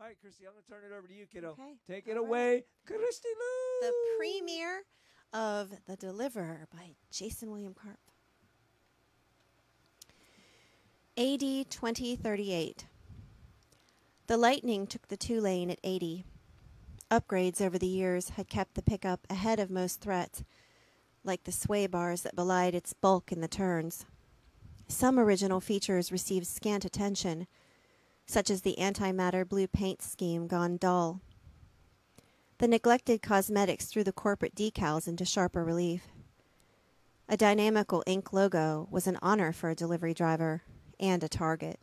All right, Christy, I'm going to turn it over to you, kiddo. Okay. Take it All right. away, Christy Lou. The premiere of The Deliverer by Jason William Karpf. AD 2038. The Lightning took the two lane at 80. Upgrades over the years had kept the pickup ahead of most threats, like the sway bars that belied its bulk in the turns. Some original features received scant attention, such as the antimatter blue paint scheme gone dull. The neglected cosmetics threw the corporate decals into sharper relief. A dynamical ink logo was an honor for a delivery driver and a target.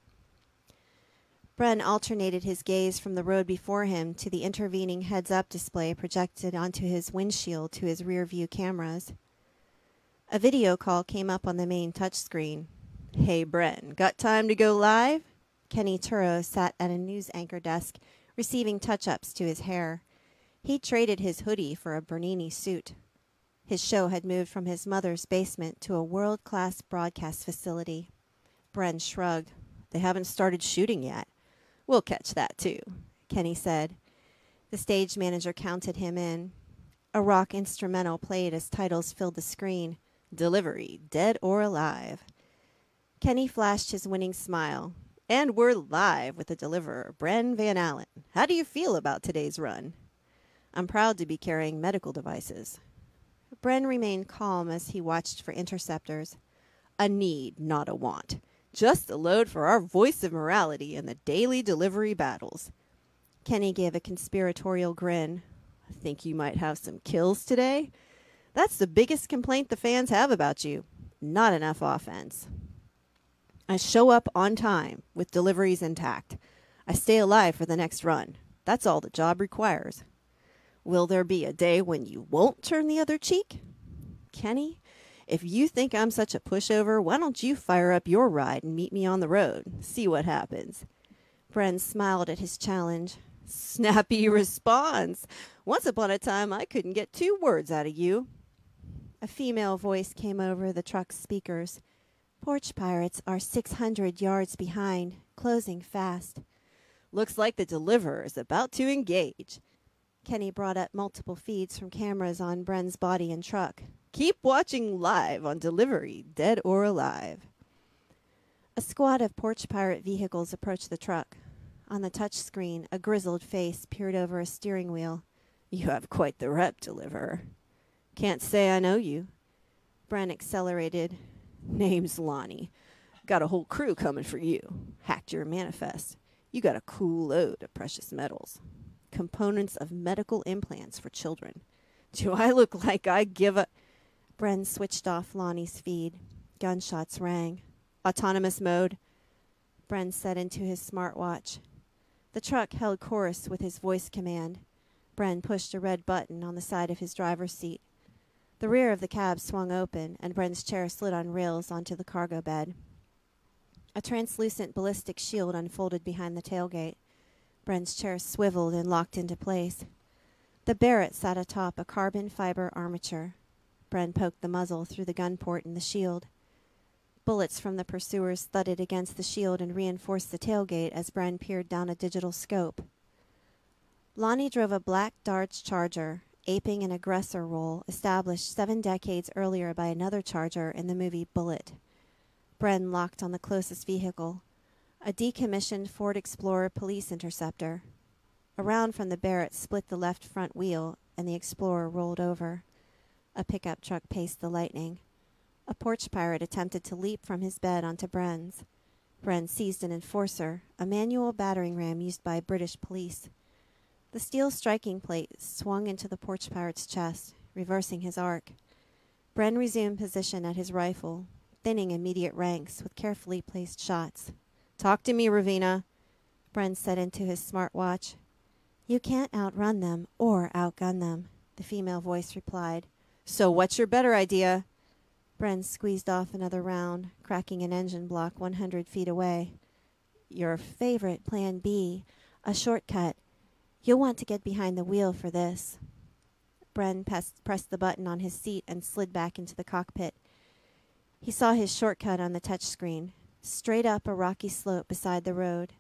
Bren alternated his gaze from the road before him to the intervening heads up display projected onto his windshield to his rear view cameras. A video call came up on the main touchscreen. Hey, Bren, got time to go live? Kenny Turo sat at a news anchor desk, receiving touch ups to his hair. He traded his hoodie for a Bernini suit. His show had moved from his mother's basement to a world class broadcast facility. Bren shrugged. They haven't started shooting yet. We'll catch that too, Kenny said. The stage manager counted him in. A rock instrumental played as titles filled the screen Delivery, Dead or Alive. Kenny flashed his winning smile. And we're live with the deliverer, Bren Van Allen. How do you feel about today's run? I'm proud to be carrying medical devices. Bren remained calm as he watched for interceptors. A need, not a want. Just a load for our voice of morality in the daily delivery battles. Kenny gave a conspiratorial grin. Think you might have some kills today? That's the biggest complaint the fans have about you. Not enough offense. I show up on time with deliveries intact. I stay alive for the next run. That's all the job requires. Will there be a day when you won't turn the other cheek? Kenny, if you think I'm such a pushover, why don't you fire up your ride and meet me on the road? See what happens. Bren smiled at his challenge. Snappy response. Once upon a time, I couldn't get two words out of you. A female voice came over the truck's speakers. Porch pirates are 600 yards behind, closing fast. Looks like the deliverer is about to engage. Kenny brought up multiple feeds from cameras on Bren's body and truck. Keep watching live on delivery, dead or alive. A squad of porch pirate vehicles approached the truck. On the touch screen, a grizzled face peered over a steering wheel. You have quite the rep, deliverer. Can't say I know you. Bren accelerated. Name's Lonnie. Got a whole crew coming for you. Hacked your manifest. You got a cool load of precious metals. Components of medical implants for children. Do I look like I give a. Bren switched off Lonnie's feed. Gunshots rang. Autonomous mode. Bren said into his smartwatch. The truck held course with his voice command. Bren pushed a red button on the side of his driver's seat. The rear of the cab swung open, and Bren's chair slid on rails onto the cargo bed. A translucent ballistic shield unfolded behind the tailgate. Bren's chair swiveled and locked into place. The Barrett sat atop a carbon fiber armature. Bren poked the muzzle through the gun port in the shield. Bullets from the pursuers thudded against the shield and reinforced the tailgate as Bren peered down a digital scope. Lonnie drove a black Dodge Charger, aping an aggressor role established seven decades earlier by another Charger in the movie Bullitt. Bren locked on the closest vehicle, a decommissioned Ford Explorer police interceptor. A round from the Barrett split the left front wheel, and the Explorer rolled over. A pickup truck paced the lightning. A porch pirate attempted to leap from his bed onto Bren's. Bren seized an enforcer, a manual battering ram used by British police. The steel striking plate swung into the porch pirate's chest, reversing his arc. Bren resumed position at his rifle, thinning immediate ranks with carefully placed shots. Talk to me, Ravina, Bren said into his smartwatch. You can't outrun them or outgun them, the female voice replied. So what's your better idea? Bren squeezed off another round, cracking an engine block 100 feet away. Your favorite plan B, a shortcut. You'll want to get behind the wheel for this. Bren pressed the button on his seat and slid back into the cockpit. He saw his shortcut on the touch screen, straight up a rocky slope beside the road.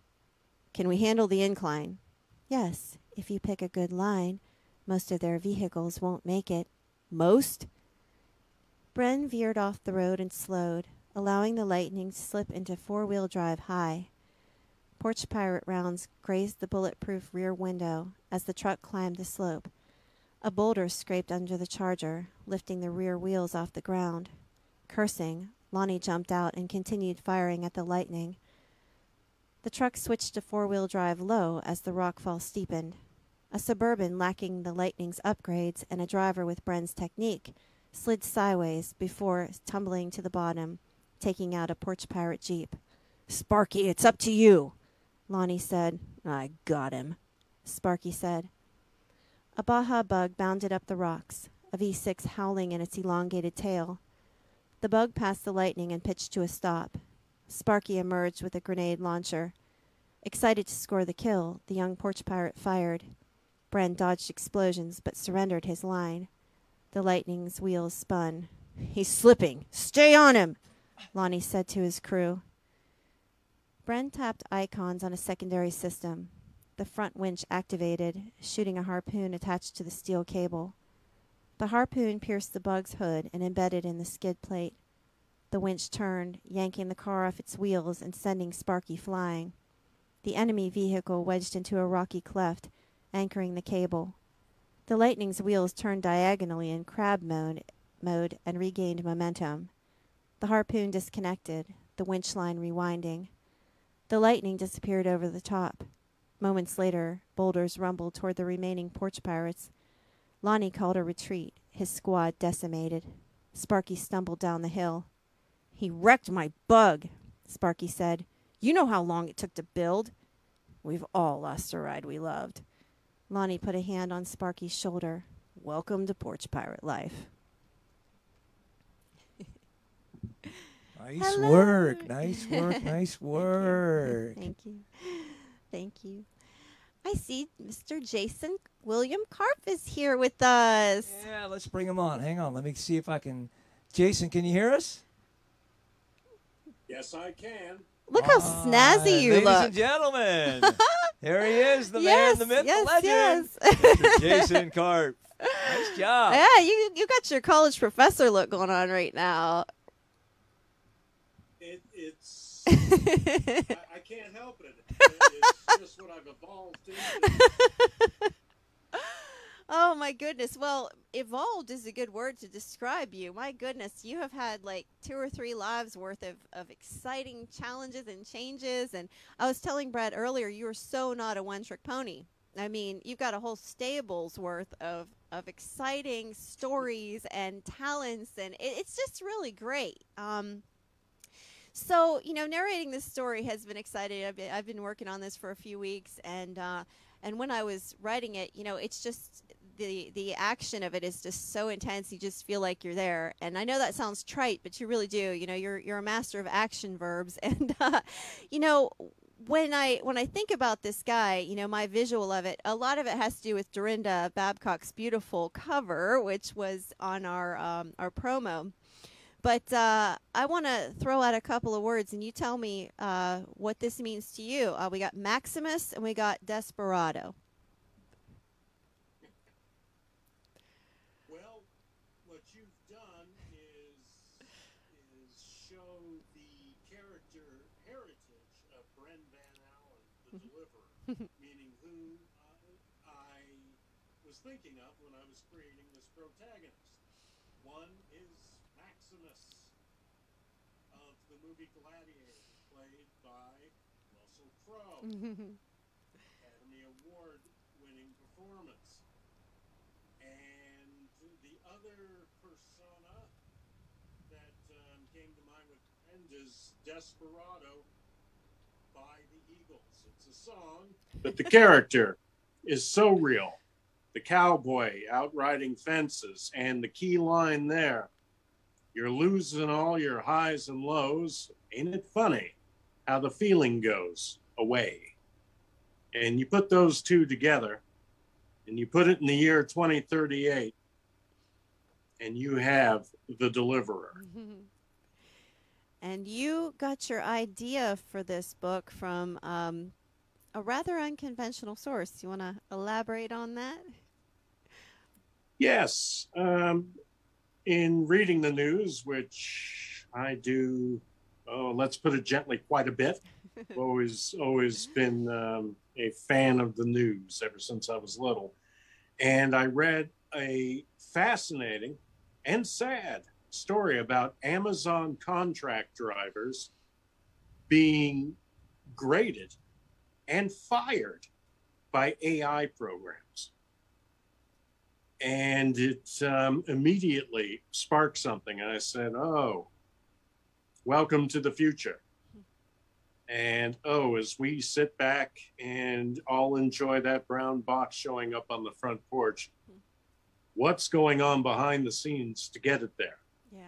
Can we handle the incline? Yes, if you pick a good line. Most of their vehicles won't make it. Most? Bren veered off the road and slowed, allowing the Lightning to slip into four wheel drive high. Porch Pirate rounds grazed the bulletproof rear window as the truck climbed the slope. A boulder scraped under the charger, lifting the rear wheels off the ground. Cursing, Lonnie jumped out and continued firing at the Lightning. The truck switched to four wheel drive low as the rockfall steepened. A suburban lacking the Lightning's upgrades and a driver with Bren's technique slid sideways before tumbling to the bottom, taking out a porch pirate jeep. Sparky, it's up to you, Lonnie said. I got him, Sparky said. A Baja bug bounded up the rocks, a V6 howling in its elongated tail. The bug passed the lightning and pitched to a stop. Sparky emerged with a grenade launcher. Excited to score the kill, the young porch pirate fired. Bren dodged explosions but surrendered his line. The lightning's wheels spun. He's slipping. Stay on him, Lonnie said to his crew. Bren tapped icons on a secondary system. The front winch activated, shooting a harpoon attached to the steel cable. The harpoon pierced the bug's hood and embedded in the skid plate. The winch turned, yanking the car off its wheels and sending Sparky flying. The enemy vehicle wedged into a rocky cleft, anchoring the cable. The Lightning's wheels turned diagonally in crab mode, mode and regained momentum. The harpoon disconnected, the winch line rewinding. The lightning disappeared over the top. Moments later, boulders rumbled toward the remaining porch pirates. Lonnie called a retreat, his squad decimated. Sparky stumbled down the hill. He wrecked my bug, Sparky said. You know how long it took to build. We've all lost a ride we loved. Lonnie put a hand on Sparky's shoulder. Welcome to porch pirate life. Nice Hello. work. Nice work. Nice work. Thank you. Thank you. I see Mr. Jason William Karpf is here with us. Yeah, let's bring him on. Hang on. Let me see if I can. Jason, can you hear us? Yes, I can. Look how Ah, snazzy you ladies look. Ladies and gentlemen, here he is, the yes, man, the myth, yes, the legend, yes. Jason Karpf. Nice job. yeah, you you got your college professor look going on right now. I, I can't help it. It's just what I've evolved into. Oh my goodness. Well, evolved is a good word to describe you. My goodness, you have had like two or three lives worth of, of exciting challenges and changes. And I was telling Brad earlier, you are so not a one trick pony. I mean, you've got a whole stable's worth of, of exciting stories and talents, and it, it's just really great. Um, so, you know, narrating this story has been exciting. I've been, I've been working on this for a few weeks, and uh, and when I was writing it, you know, it's just the the action of it is just so intense. You just feel like you're there. And I know that sounds trite, but you really do. You know, you're you're a master of action verbs, and uh, you know. When I when I think about this guy, you know my visual of it, a lot of it has to do with Dorinda Babcock's beautiful cover, which was on our um, our promo. But uh, I want to throw out a couple of words, and you tell me uh, what this means to you. Uh, we got Maximus and we got Desperado. Well, what you've done is is show the character heritage of Bren Van Allen, the Deliverer, meaning who uh, I was thinking of when I was creating this protagonist. One is Maximus of the movie Gladiator, played by Russell Crowe. Academy Award winning performance. And the other persona that um, came to mind with Brand is Desperado by the Eagles. It's a song, but the character is so real. The cowboy out riding fences, and the key line there you're losing all your highs and lows. Ain't it funny how the feeling goes away? And you put those two together and you put it in the year 2038 and you have the deliverer and you got your idea for this book from um, a rather unconventional source. You want to elaborate on that? Yes. Um, in reading the news, which I do, oh, let's put it gently, quite a bit. always, always been um, a fan of the news ever since I was little. And I read a fascinating and sad story about Amazon contract drivers being graded and fired by AI programs. And it um, immediately sparked something. And I said, Oh, welcome to the future. And oh, as we sit back and all enjoy that brown box showing up on the front porch, what's going on behind the scenes to get it there? Yeah.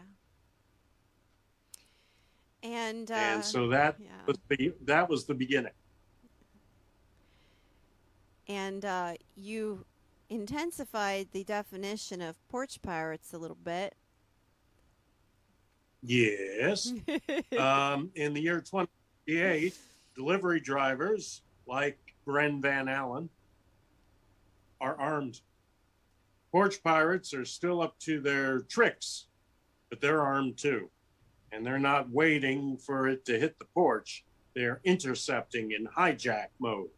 And uh, and so that yeah. was the that was the beginning. and uh, you intensified the definition of porch pirates a little bit. Yes. um, in the year 2028, delivery drivers like Bren Van Allen are armed. Porch pirates are still up to their tricks, but they're armed too. And they're not waiting for it to hit the porch, they're intercepting in hijack mode.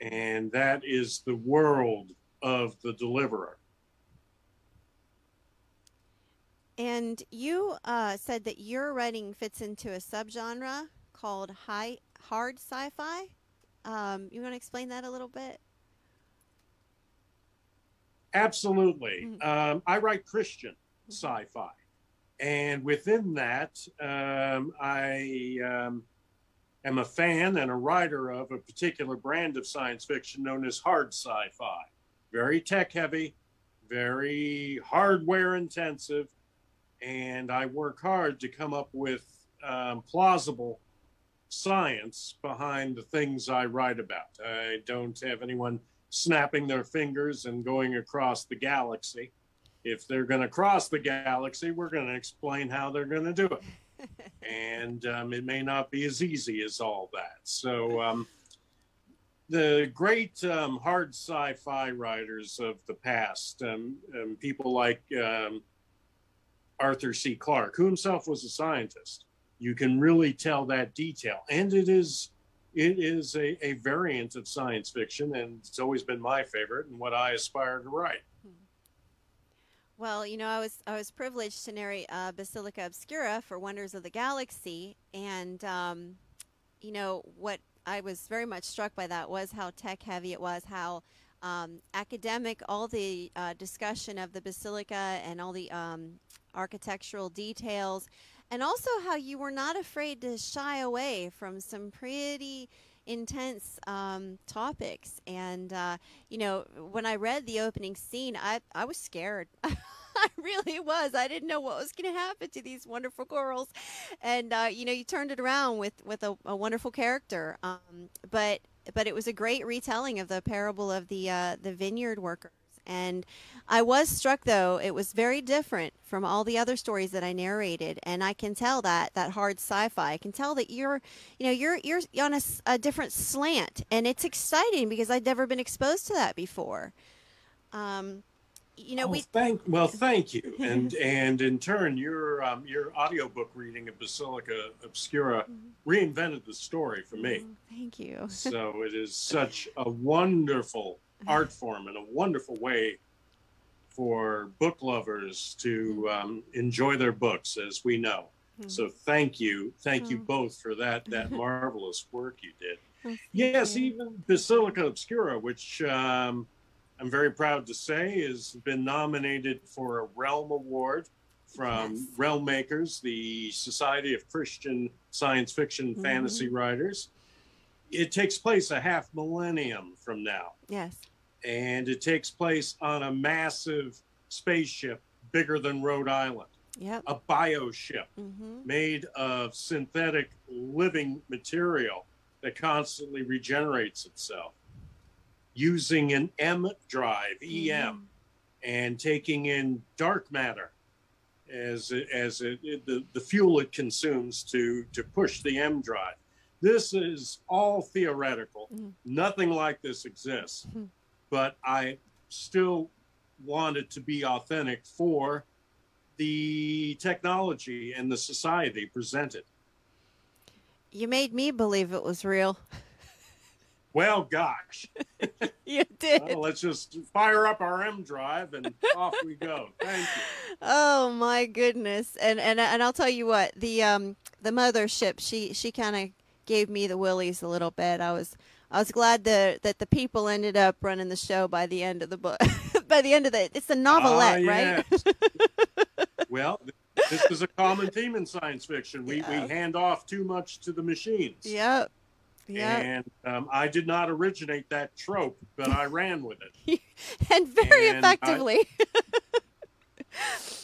And that is the world of the deliverer. And you uh, said that your writing fits into a subgenre called high hard sci-fi. Um, you want to explain that a little bit? Absolutely. Mhm. Um, I write Christian sci fi. And within that, um, I um, am a fan and a writer of a particular brand of science fiction known as hard sci fi. Very tech heavy, very hardware intensive. And I work hard to come up with um, plausible science behind the things I write about. I don't have anyone snapping their fingers and going across the galaxy. If they're going to cross the galaxy, we're going to explain how they're going to do it. And um, it may not be as easy as all that. So, um, the great um, hard sci fi writers of the past, um, um, people like um, Arthur C. Clarke, who himself was a scientist, you can really tell that detail. And it is it is a, a variant of science fiction, and it's always been my favorite and what I aspire to write. Well, you know, I was I was privileged to narrate uh, Basilica Obscura for Wonders of the Galaxy, and um, you know what I was very much struck by that was how tech heavy it was, how um, academic all the uh, discussion of the basilica and all the um, architectural details, and also how you were not afraid to shy away from some pretty intense um, topics. And uh, you know, when I read the opening scene, I I was scared. I really was. I didn't know what was going to happen to these wonderful girls, and uh, you know, you turned it around with with a, a wonderful character. Um, but but it was a great retelling of the parable of the uh, the vineyard workers. And I was struck though it was very different from all the other stories that I narrated, and I can tell that that hard sci-fi. I can tell that you're, you know, you're you're on a different slant, and it's exciting because I'd never been exposed to that before. Um, you know, Oh, we thank well, thank you, and and in turn, your um, your audiobook reading of Basilica Obscura reinvented the story for me. Oh, thank you. so it is such a wonderful art form and a wonderful way for book lovers to um, enjoy their books, as we know. So thank you, thank you Oh. both for that that marvelous work you did. Thank Yes, you. even Basilica Obscura, which um, I'm very proud to say has been nominated for a Realm Award from Yes. Realm Makers, the Society of Christian Science Fiction Mhm. Fantasy Writers. It takes place a half millennium from now, Yes. And it takes place on a massive spaceship bigger than Rhode Island, Yep. a bioship Mm-hmm. made of synthetic living material that constantly regenerates itself using an EM drive, EM, and taking in dark matter as it, as it, it- the, the fuel it consumes to to push the EM drive. this is all theoretical. Mhm. Nothing like this exists. Mhm. But I still wanted to be authentic for the technology and the society presented. You made me believe it was real. Well, gosh, you did. well, let's just fire up our EM drive and off we go. Thank you. Oh my goodness. And and and I'll tell you what, the um the mothership, she she kind of gave me the willies a little bit. I was I was glad that that the people ended up running the show by the end of the book. by the end of the it's a novelette, Ah, right? well, this is a common theme in science fiction. We, Yeah. we hand off too much to the machines. Yep. Yep. And um, I did not originate that trope, but I ran with it. And, very and I- effectively.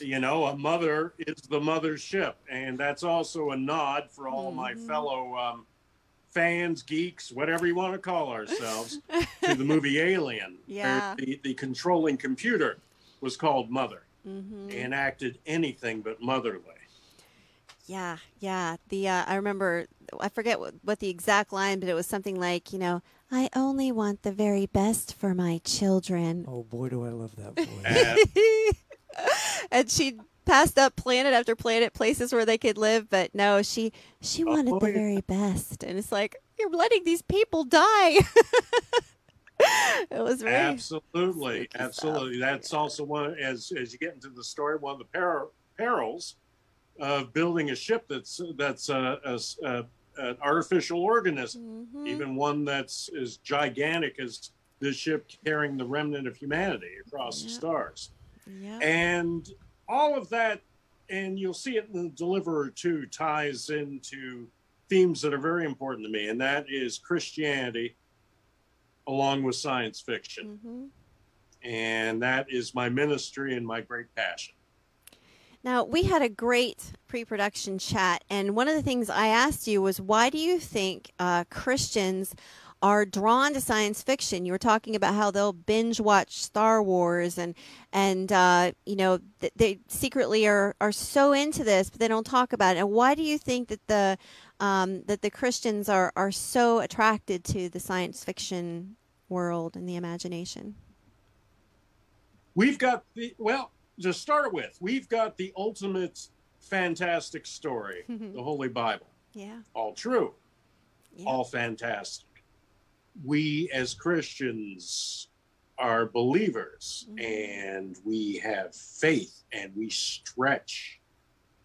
You know, a mother is the mothership. And that's also a nod for all my Mhm. fellow um, fans, geeks, whatever you want to call ourselves, to the movie Alien. Yeah. The, the controlling computer was called Mother hmm and acted anything but motherly. Yeah, yeah. The uh, I remember I forget what, what the exact line, but it was something like, you know, I only want the very best for my children. Oh boy, do I love that voice. And and she passed up planet after planet, places where they could live, but no, she she wanted Oh, the yeah. very best, and it's like you're letting these people die. it was very absolutely, spooky stuff. absolutely. That's also one as as you get into the story, one of the per- perils of building a ship that's that's a, a, a- an artificial organism, Mhm. even one that's as gigantic as this ship carrying the remnant of humanity across the stars. yeah. And all of that, and you'll see it in the Deliverer too, ties into themes that are very important to me, and that is Christianity along with science fiction. Mhm. And that is my ministry and my great passion. Now, we had a great pre production chat, and one of the things I asked you was why do you think uh, Christians are drawn to science fiction? You were talking about how they'll binge watch Star Wars, and, and uh, you know, th- they secretly are, are so into this, but they don't talk about it. And why do you think that the, um, that the Christians are, are so attracted to the science fiction world and the imagination? We've got the, well, to start with, we've got the ultimate fantastic story, the Holy Bible. Yeah. All true. Yeah. all fantastic. We as Christians are believers Mhm. and we have faith and we stretch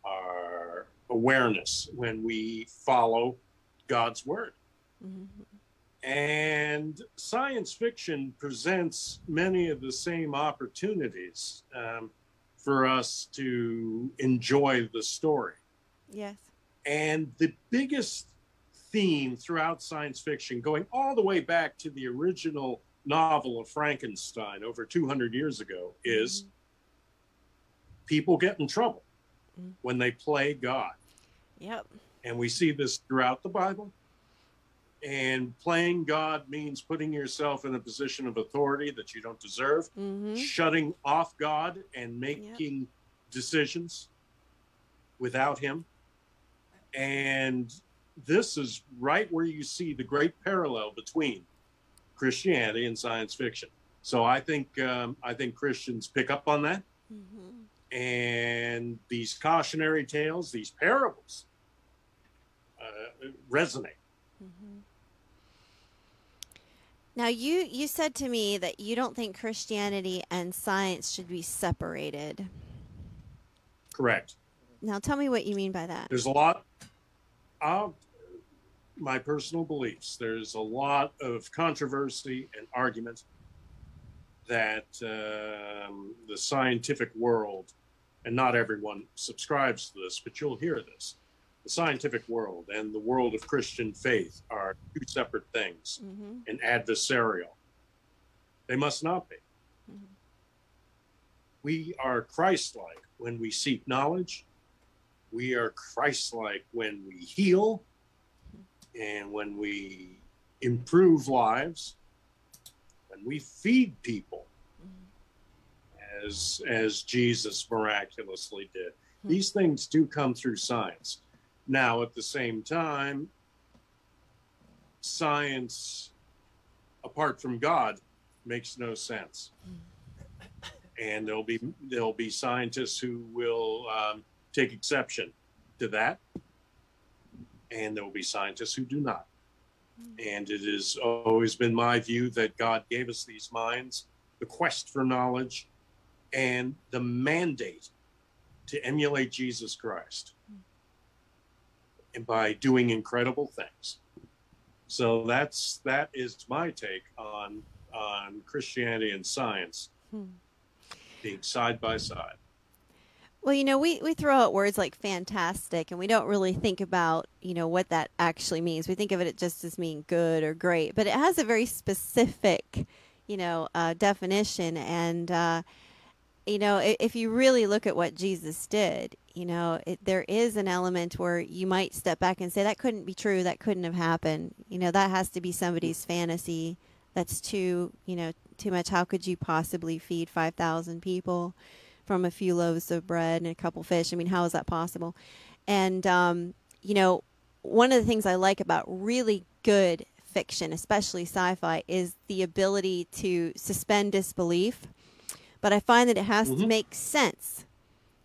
our awareness when we follow God's word. Mhm. And science fiction presents many of the same opportunities um, for us to enjoy the story. Yes. And the biggest theme throughout science fiction, going all the way back to the original novel of Frankenstein over 200 years ago, is people get in trouble Mhm. when they play God. Yep. And we see this throughout the Bible. And playing God means putting yourself in a position of authority that you don't deserve, hmm shutting off God and making decisions without Him. And this is right where you see the great parallel between Christianity and science fiction. So I think um, I think Christians pick up on that, hmm and these cautionary tales, these parables, uh, resonate. Mm-hmm. Now you you said to me that you don't think Christianity and science should be separated. Correct. Now tell me what you mean by that. There's a lot my personal beliefs. There's a lot of controversy and argument that um, the scientific world, and not everyone subscribes to this, but you'll hear this. The scientific world and the world of Christian faith are two separate things hmm and adversarial. They must not be. Mhm. We are Christ like when we seek knowledge. We are Christ like when we heal and when we improve lives, when we feed people as as Jesus miraculously did. Hmm. These things do come through science. Now, at the same time, science apart from God makes no sense. And there'll be there'll be scientists who will um, take exception to that, and there will be scientists who do not. And it has always been my view that God gave us these minds, the quest for knowledge, and the mandate to emulate Jesus Christ, and by doing incredible things. So that's that is my take on on Christianity and science Hmm. being side by side. Well, you know, we, we throw out words like fantastic and we don't really think about, you know, what that actually means. We think of it just as meaning good or great, but it has a very specific, you know, uh, definition. And, uh, you know, i- if you really look at what Jesus did, you know, it, there is an element where you might step back and say, that couldn't be true. That couldn't have happened. You know, that has to be somebody's fantasy. That's too, you know, too much. How could you possibly feed 5,000 people? From a few loaves of bread and a couple fish. I mean, how is that possible? And um, you know, one of the things I like about really good fiction, especially sci-fi, is the ability to suspend disbelief. But I find that it has to Mhm. make sense.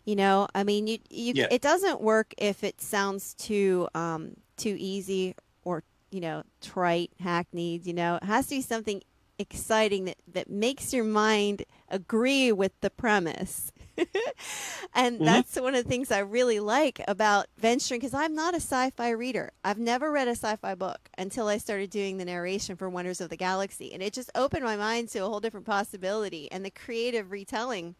You know, I mean, you you Yeah. it doesn't work if it sounds too um, too easy or you know trite, hackneyed. You know, it has to be something exciting that that makes your mind agree with the premise. and Mhm. that's one of the things I really like about venturing because I'm not a sci-fi reader. I've never read a sci-fi book until I started doing the narration for Wonders of the Galaxy, and it just opened my mind to a whole different possibility and the creative retelling.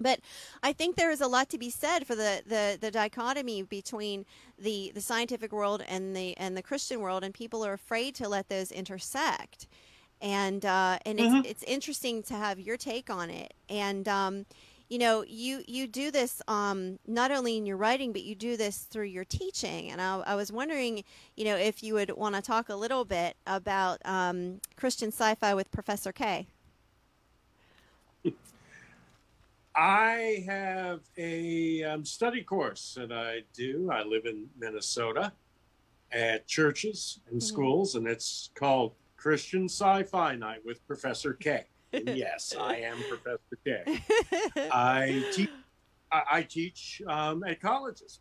But I think there is a lot to be said for the, the, the dichotomy between the, the scientific world and the and the Christian world, and people are afraid to let those intersect. And uh, and Mhm. it's it's interesting to have your take on it. And um, you know, you you do this um, not only in your writing, but you do this through your teaching. And I, I was wondering, you know, if you would want to talk a little bit about um, Christian sci-fi with Professor K. I have a um, study course that I do. I live in Minnesota at churches and Mhm. schools, and it's called Christian Sci-Fi Night with Professor K. Yes, I am Professor K. I teach. I I teach um, at colleges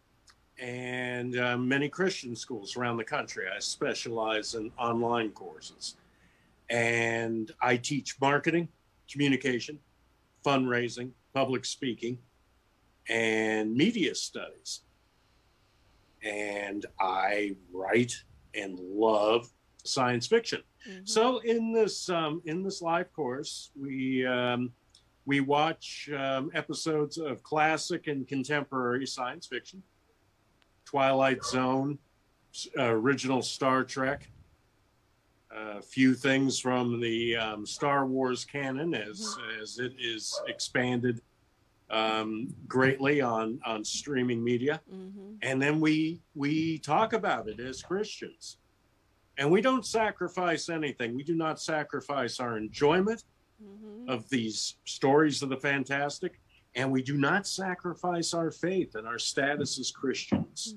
and uh, many Christian schools around the country. I specialize in online courses, and I teach marketing, communication, fundraising, public speaking, and media studies. And I write and love science fiction. Mhm. So in this um, in this live course, we um, we watch um, episodes of classic and contemporary science fiction, Twilight Zone, uh, original Star Trek, a few things from the um, Star Wars canon as as it is expanded um, greatly on on streaming media Mhm. and then we we talk about it as christians and we don't sacrifice anything we do not sacrifice our enjoyment Mhm. of these stories of the fantastic and we do not sacrifice our faith and our status as christians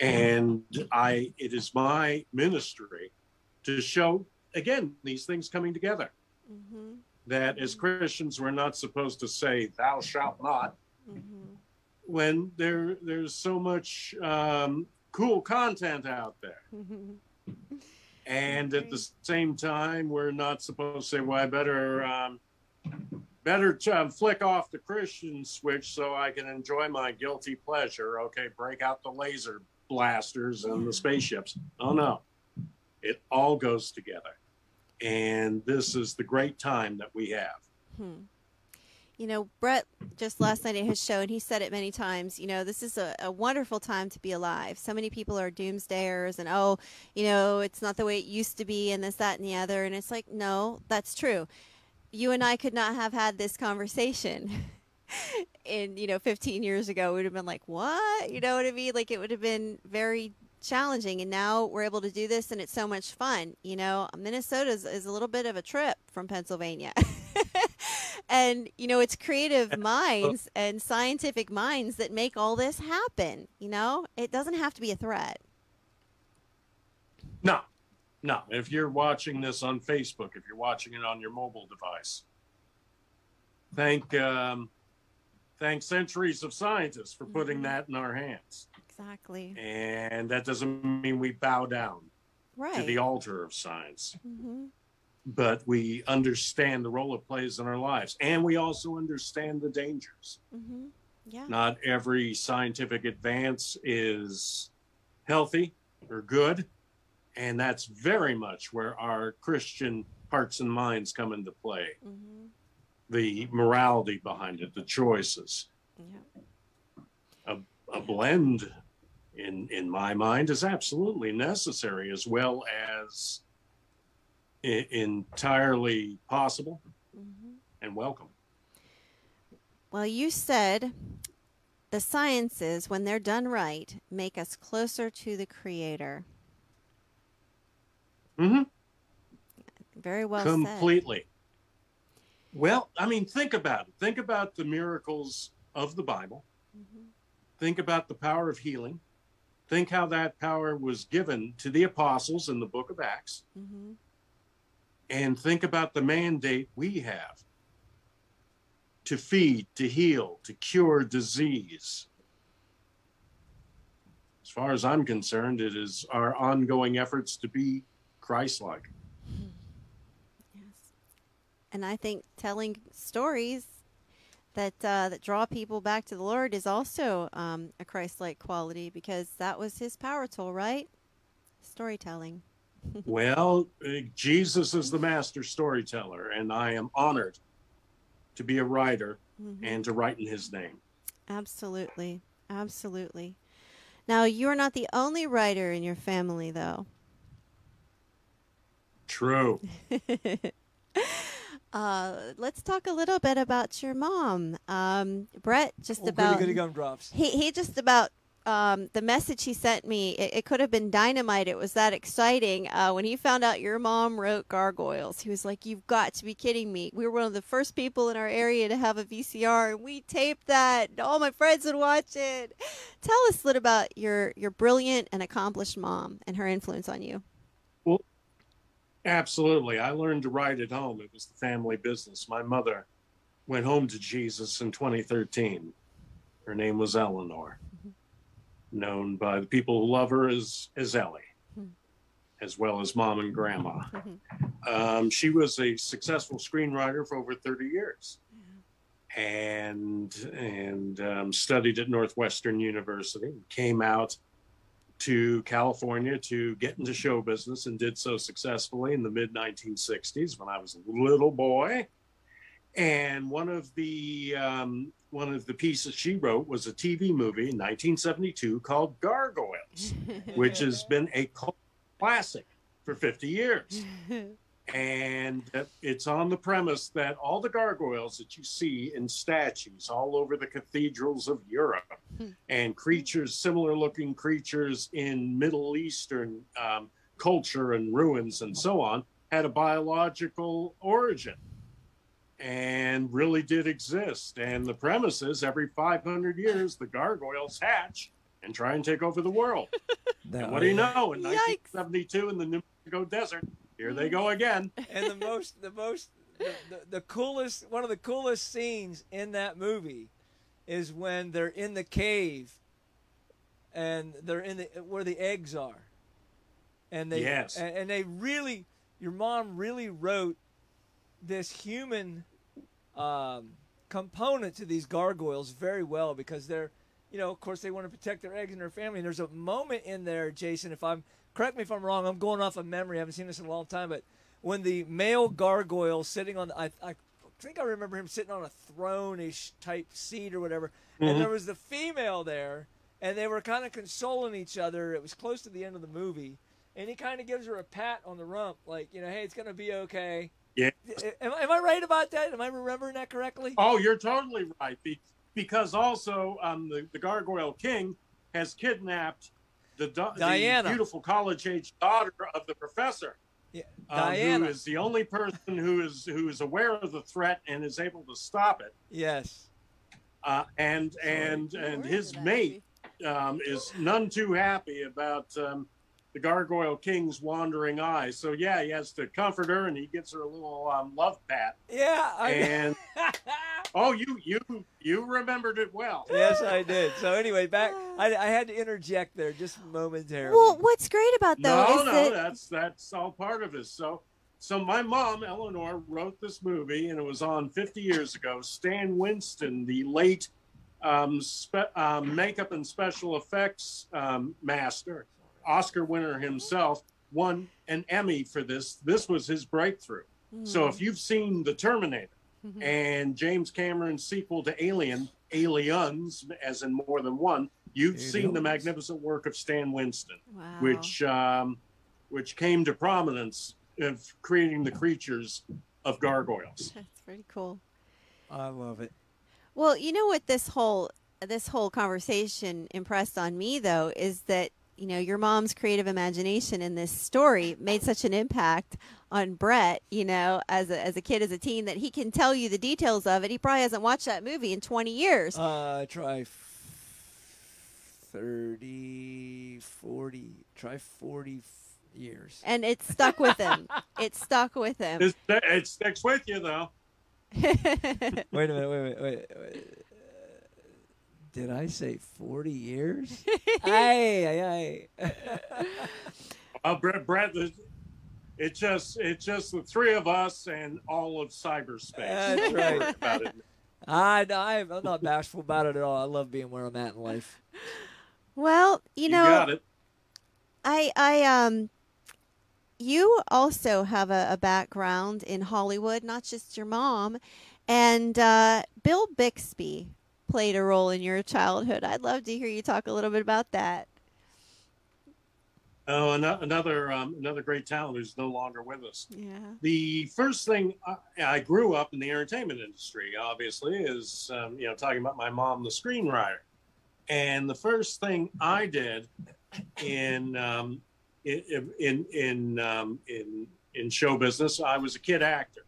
and i it is my ministry to show again these things coming together Mhm. that as christians we're not supposed to say thou shalt not Mhm. when there there's so much um, cool content out there. and at the same time we're not supposed to say well i better um, better uh, flick off the christian switch so i can enjoy my guilty pleasure. Okay break out the laser blasters and the spaceships. Oh no. It all goes together. And this is the great time that we have. Hmm. You know, Brett just last night at his show, and he said it many times. You know, this is a, a wonderful time to be alive. So many people are doomsdayers, and oh, you know, it's not the way it used to be, and this, that, and the other. And it's like, no, that's true. You and I could not have had this conversation in, you know, 15 years ago. We would have been like, what? You know what I mean? Like, it would have been very challenging. And now we're able to do this, and it's so much fun. You know, Minnesota is, is a little bit of a trip from Pennsylvania. and you know it's creative minds and scientific minds that make all this happen you know? It doesn't have to be a threat. No. No, if you're watching this on Facebook, if you're watching it on your mobile device, thank um, thank centuries of scientists for putting Mhm. that in our hands. Exactly. And that doesn't mean we bow down to the altar of science, hmm but we understand the role it plays in our lives, and we also understand the dangers. hmm Yeah. Not every scientific advance is healthy or good. And that's very much where our Christian hearts and minds come into play. hmm The morality behind it, the choices. Yeah. A blend, in, in my mind, is absolutely necessary as well as i- entirely possible hmm and welcome. Well, you said the sciences, when they're done right, make us closer to the Creator. Mm-hmm. Very well said. completely. Well, I mean, think about it. Think about the miracles of the Bible. Mm-hmm. Think about the power of healing. Think how that power was given to the apostles in the book of Acts. Mm hmm And think about the mandate we have to feed, to heal, to cure disease. As far as I'm concerned, it is our ongoing efforts to be Christ like. Yes. And I think telling stories that uh, that draw people back to the Lord is also um, a Christ-like quality because that was His power tool, right? Storytelling. Well, uh, Jesus is the master storyteller, and I am honored to be a writer Mhm. and to write in his name. Absolutely, absolutely. Now you're not the only writer in your family, though. True. uh, let's talk a little bit about your mom. Um, Brett just Oh, about goody goody gumdrops. he he just about um, the message he sent me. It, it could have been dynamite. It was that exciting. Uh, when he found out your mom wrote Gargoyles, he was like, "You've got to be kidding me!" We were one of the first people in our area to have a VCR, and we taped that. All my friends would watch it. Tell us a little about your your brilliant and accomplished mom and her influence on you. Well, absolutely. I learned to write at home. It was the family business. My mother went home to Jesus in 2013. Her name was Eleanor, known by the people who love her as, as Ellie, Hmm. as well as mom and grandma. Mhm. Um, she was a successful screenwriter for over 30 years and and um, studied at Northwestern University. Came out to California to get into show business and did so successfully in the mid 1960s when I was a little boy. And one of the um, one of the pieces she wrote was a TV movie in 1972 called Gargoyles, which has been a classic for 50 years. And it's on the premise that all the gargoyles that you see in statues all over the cathedrals of Europe and creatures, similar looking creatures in Middle Eastern um, culture and ruins and so on, had a biological origin and really did exist. And the premise is every 500 years, the gargoyles hatch and try and take over the world. And what do you know? In Yikes. 1972, in the New Mexico desert, here they go again. and the most the most the, the, the coolest one of the coolest scenes in that movie is when they're in the cave and they're in the where the eggs are and they Yes. and, and they really your mom really wrote this human um, component to these gargoyles very well because they're you know of course they want to protect their eggs and their family and there's a moment in there jason if i'm correct me if i'm wrong i'm going off of memory i haven't seen this in a long time but when the male gargoyle sitting on the, I, I think i remember him sitting on a throne-ish type seat or whatever Mhm. and there was the female there and they were kind of consoling each other it was close to the end of the movie and he kind of gives her a pat on the rump like you know hey it's going to be okay. Am, am I right about that? Am I remembering that correctly? Oh, you're totally right. Be- because also um, the, the Gargoyle King has kidnapped the, do- the beautiful college age daughter of the professor. Yeah, um, Diana. who is the only person who is who is aware of the threat and is able to stop it. Yes. Uh, and and and his mate um, is none too happy about um, the Gargoyle King's wandering eye. So yeah, he has to comfort her, and he gets her a little um, love pat. Yeah. I, And oh, you you you remembered it well. yes, I did. So anyway, back. I, I had to interject there just momentarily. Well, what's great about though no, is no, that that's that's all part of it. So, so my mom Eleanor wrote this movie, and it was on 50 years ago. Stan Winston, the late um, spe- um, makeup and special effects um, master, Oscar winner himself, won an Emmy for this. This was his breakthrough. So, if you've seen The Terminator and James Cameron's sequel to Alien, Aliens, as in more than one, you've seen the magnificent work of Stan Winston wow. which um, which came to prominence of creating the creatures of gargoyles. that's pretty cool. I love it. Well, you know what this whole this whole conversation impressed on me though is that you know your mom's creative imagination in this story made such an impact on Brett, you know, as a as a kid as a teen that he can tell you the details of it. He probably hasn't watched that movie in 20 years. Uh, try f- 30, 40, try 40 f- years. and it stuck with him. it stuck with him. It's, it sticks with you though. Wait a minute, wait a minute, wait. wait. Did I say 40 years? Aye, aye, aye. Well, Brett, Brett, it's just it's just the three of us and all of cyberspace. That's right. about it. I, I, I'm not bashful about it at all. I love being where I'm at in life. well, you You know, got it. I I um you also have a, a background in Hollywood, not just your mom. And uh, Bill Bixby played a role in your childhood. I'd love to hear you talk a little bit about that. Oh, ano- another um, another great talent who's no longer with us. Yeah. The first thing I, I grew up in the entertainment industry, obviously, is um, you know talking about my mom, the screenwriter, and the first thing I did in um, in in in, um, in in show business, I was a kid actor,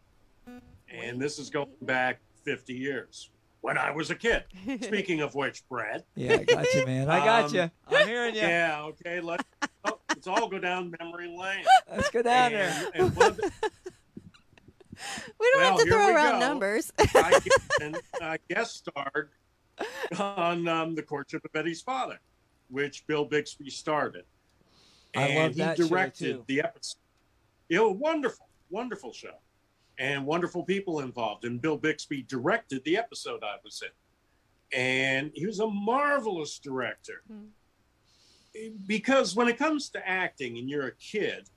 and this is going back 50 years when I was a kid. Speaking of which, Brad, Yeah, I got you, man. I got Um, you. I'm hearing you. yeah, okay, let's oh, let's all go down memory lane. Let's go down there. And, and one of the- We don't Well, have to throw around go. numbers. I, and I guest starred on um, the courtship of Eddie's father, which Bill Bixby started, I and love he that show, directed too. the episode. It was wonderful, wonderful show, and wonderful people involved. And Bill Bixby directed the episode I was in, and he was a marvelous director. Hmm. Because when it comes to acting, and you're a kid,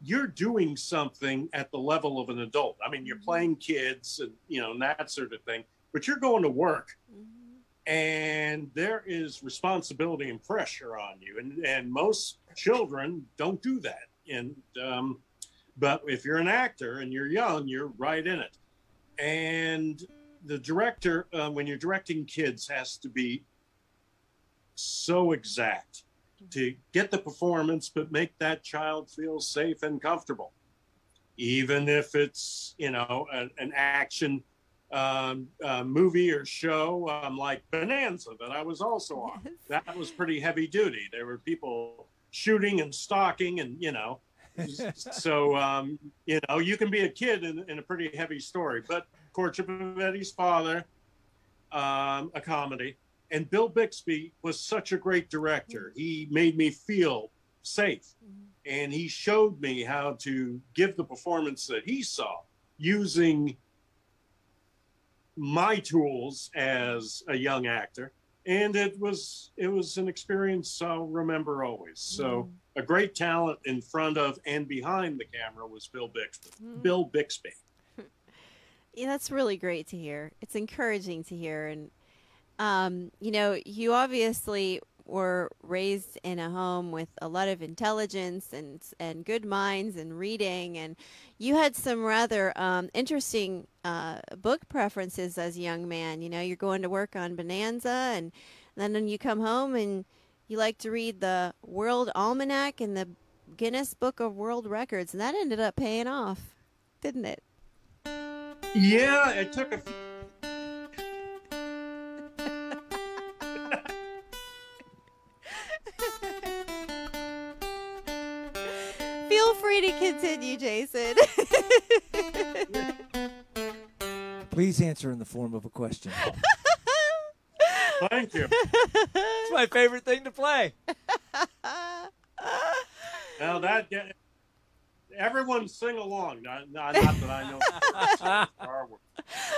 you're doing something at the level of an adult. I mean, you're mm-hmm. playing kids and you know and that sort of thing, but you're going to work, mm-hmm. and there is responsibility and pressure on you, and and most children don't do that. And um, but if you're an actor and you're young, you're right in it. And the director, uh, when you're directing kids, has to be so exact to get the performance, but make that child feel safe and comfortable. Even if it's, you know, an, an action um, uh, movie or show um, like Bonanza that I was also on. That was pretty heavy duty. There were people shooting and stalking, and, you know, so, um, you know, you can be a kid in, in a pretty heavy story. But Courtship of Eddie's Father, um, a comedy, and Bill Bixby was such a great director. He made me feel safe, and he showed me how to give the performance that he saw using my tools as a young actor. And it was it was an experience I'll remember always. So a great talent in front of and behind the camera was Bill Bixby. Bill Bixby. Yeah, that's really great to hear. It's encouraging to hear. And, um, you know, you obviously were raised in a home with a lot of intelligence and, and good minds and reading. And you had some rather um, interesting uh, book preferences as a young man. You know, you're going to work on Bonanza, and then you come home and you like to read the World Almanac and the Guinness Book of World Records. And that ended up paying off, didn't it? Yeah, it took a few Feel free to continue, Jason. Please answer in the form of a question. Thank you. It's my favorite thing to play. Now that everyone sing along. Not, not, not that I know Star Wars.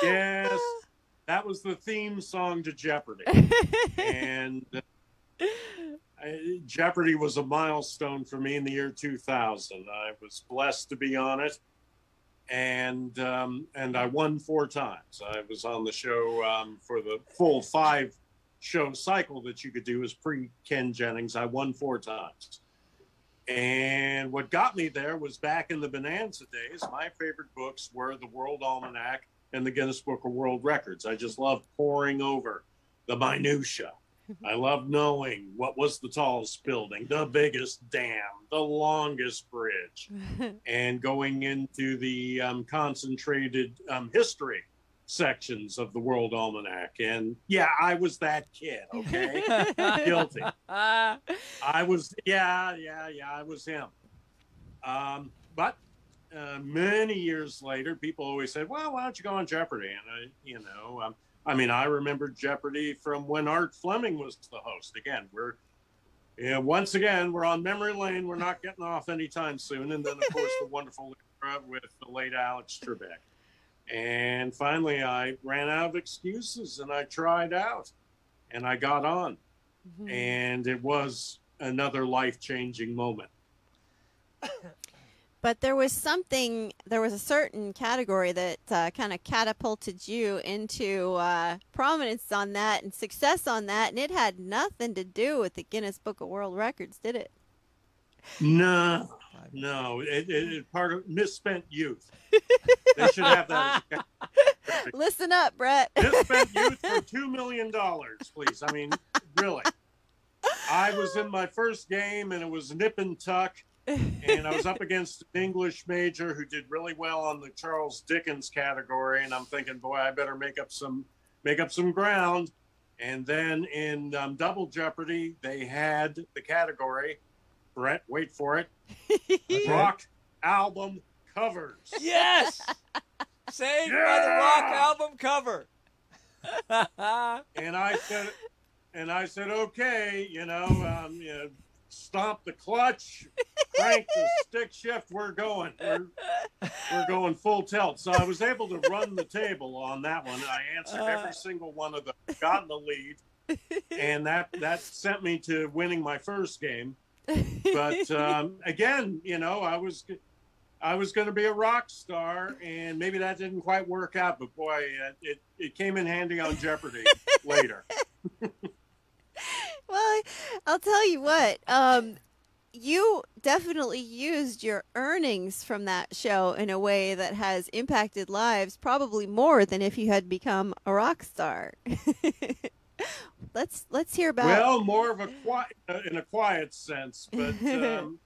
Yes, that was the theme song to Jeopardy, and uh, Jeopardy was a milestone for me in the year 2000. I was blessed to be on it, and um, and I won four times. I was on the show um, for the full five show cycle that you could do as pre Ken Jennings. I won four times. And what got me there was back in the Bonanza days, my favorite books were the World Almanac and the Guinness Book of World Records. I just loved poring over the minutia. I loved knowing what was the tallest building, the biggest dam, the longest bridge, and going into the um, concentrated um, history sections of the World Almanac. And yeah, I was that kid, okay? Guilty. I was, yeah, yeah, yeah, I was him. Um, but uh, many years later, people always said, "Well, why don't you go on Jeopardy?" And I, you know, um, I mean, I remember Jeopardy from when Art Fleming was the host. Again, we're, yeah, once again, we're on memory lane. We're not getting off anytime soon. And then, of course, the wonderful with the late Alex Trebek. And finally, I ran out of excuses and I tried out, and I got on and it was another life changing moment. but there was something, there was a certain category that uh, kind of catapulted you into uh, prominence on that and success on that, and it had nothing to do with the Guinness Book of World Records, did it? No, no, it, it, it part of misspent youth. They should have that. Listen up, Brett. misspent youth for two million dollars, please. I mean, really. I was in my first game, and it was nip and tuck, and I was up against an English major who did really well on the Charles Dickens category, and I'm thinking, boy, I better make up some make up some ground. And then in um, Double Jeopardy, they had the category. Brett, wait for it. Rock album covers. yes! Saved by the Rock album cover. and I said, and I said, okay, you know, um, you know, stomp the clutch, crank the stick shift. We're going. We're, we're going full tilt. So I was able to run the table on that one. I answered every single one of them, got in the lead, and that that sent me to winning my first game. But um, again, you know, I was. I was going to be a rock star, and maybe that didn't quite work out. But boy, it, it, it came in handy on Jeopardy later. Well, I'll tell you what. Um, you definitely used your earnings from that show in a way that has impacted lives probably more than if you had become a rock star. Let's let's hear about. Well, more of a quiet, in a quiet sense, but um,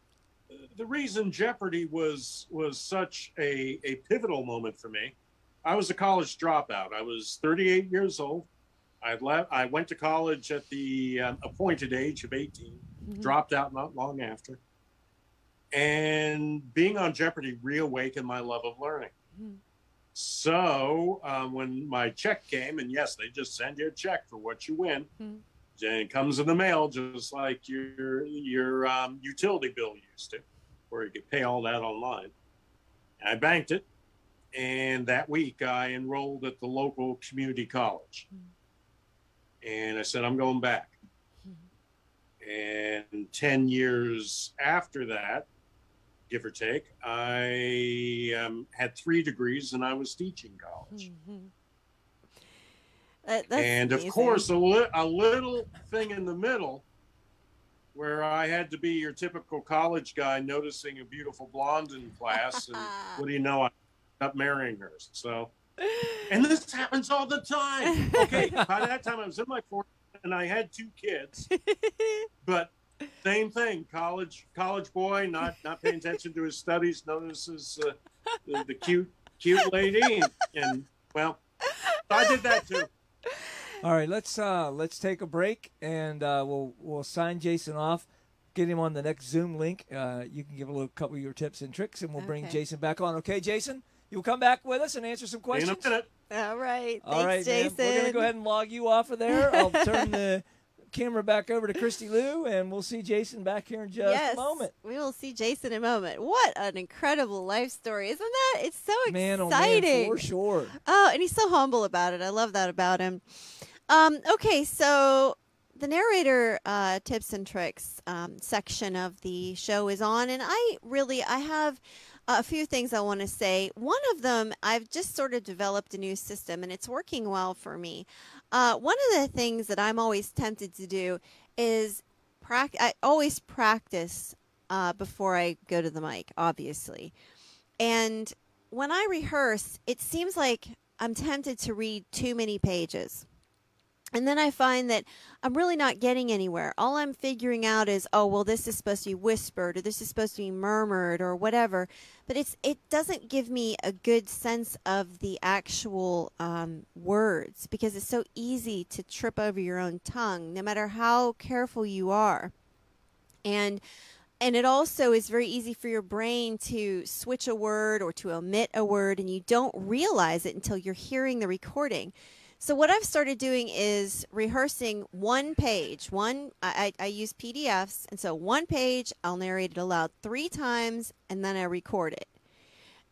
the reason Jeopardy was was such a, a pivotal moment for me, I was a college dropout. I was 38 years old. I left. I went to college at the um, appointed age of 18. Mhm. Dropped out not long after. And being on Jeopardy reawakened my love of learning. Mhm. So um, when my check came, and yes, they just send you a check for what you win, Mhm. and it comes in the mail just like your your um, utility bill used to, where you could pay all that online. I banked it, and that week I enrolled at the local community college, and I said I'm going back. And ten years after that, give or take, I um, had three degrees and I was teaching college. Mhm. That- and of amazing. course, a, li- a little thing in the middle where I had to be your typical college guy noticing a beautiful blonde in class. And what do you know? I ended up marrying her. So, and this happens all the time. Okay, by that time I was in my 40s and I had two kids, but same thing. College, college boy, not not paying attention to his studies, notices uh, the, the cute, cute lady, and, and well, I did that too. All right, let's uh let's take a break and uh, we'll we'll sign Jason off. get him on the next Zoom link. Uh, you can give a little couple of your tips and tricks, and we'll bring Jason back on. Okay, Jason, you'll come back with us and answer some questions. In a minute. All right. All right, Thanks, man. Jason. We're gonna go ahead and log you off of there. I'll turn the camera back over to Christy Lou, and we'll see Jason back here in just yes, a moment. We will see Jason in a moment. What an incredible life story, isn't that? It's so Man, oh exciting. man, for sure. Oh, and he's so humble about it. I love that about him. Um, okay, so the narrator uh, tips and tricks um, section of the show is on, and I really I have a few things I want to say. One of them, I've just sort of developed a new system, and it's working well for me. Uh, one of the things that I'm always tempted to do is prac- I always practice uh, before I go to the mic, obviously. And when I rehearse, it seems like I'm tempted to read too many pages. And then I find that I'm really not getting anywhere. All I'm figuring out is, oh, well, this is supposed to be whispered, or this is supposed to be murmured, or whatever. But it's it doesn't give me a good sense of the actual um, words because it's so easy to trip over your own tongue, no matter how careful you are. And and it also is very easy for your brain to switch a word or to omit a word, and you don't realize it until you're hearing the recording. So what I've started doing is rehearsing one page. One, I, I use PDFs, and so one page I'll narrate it aloud three times, and then I record it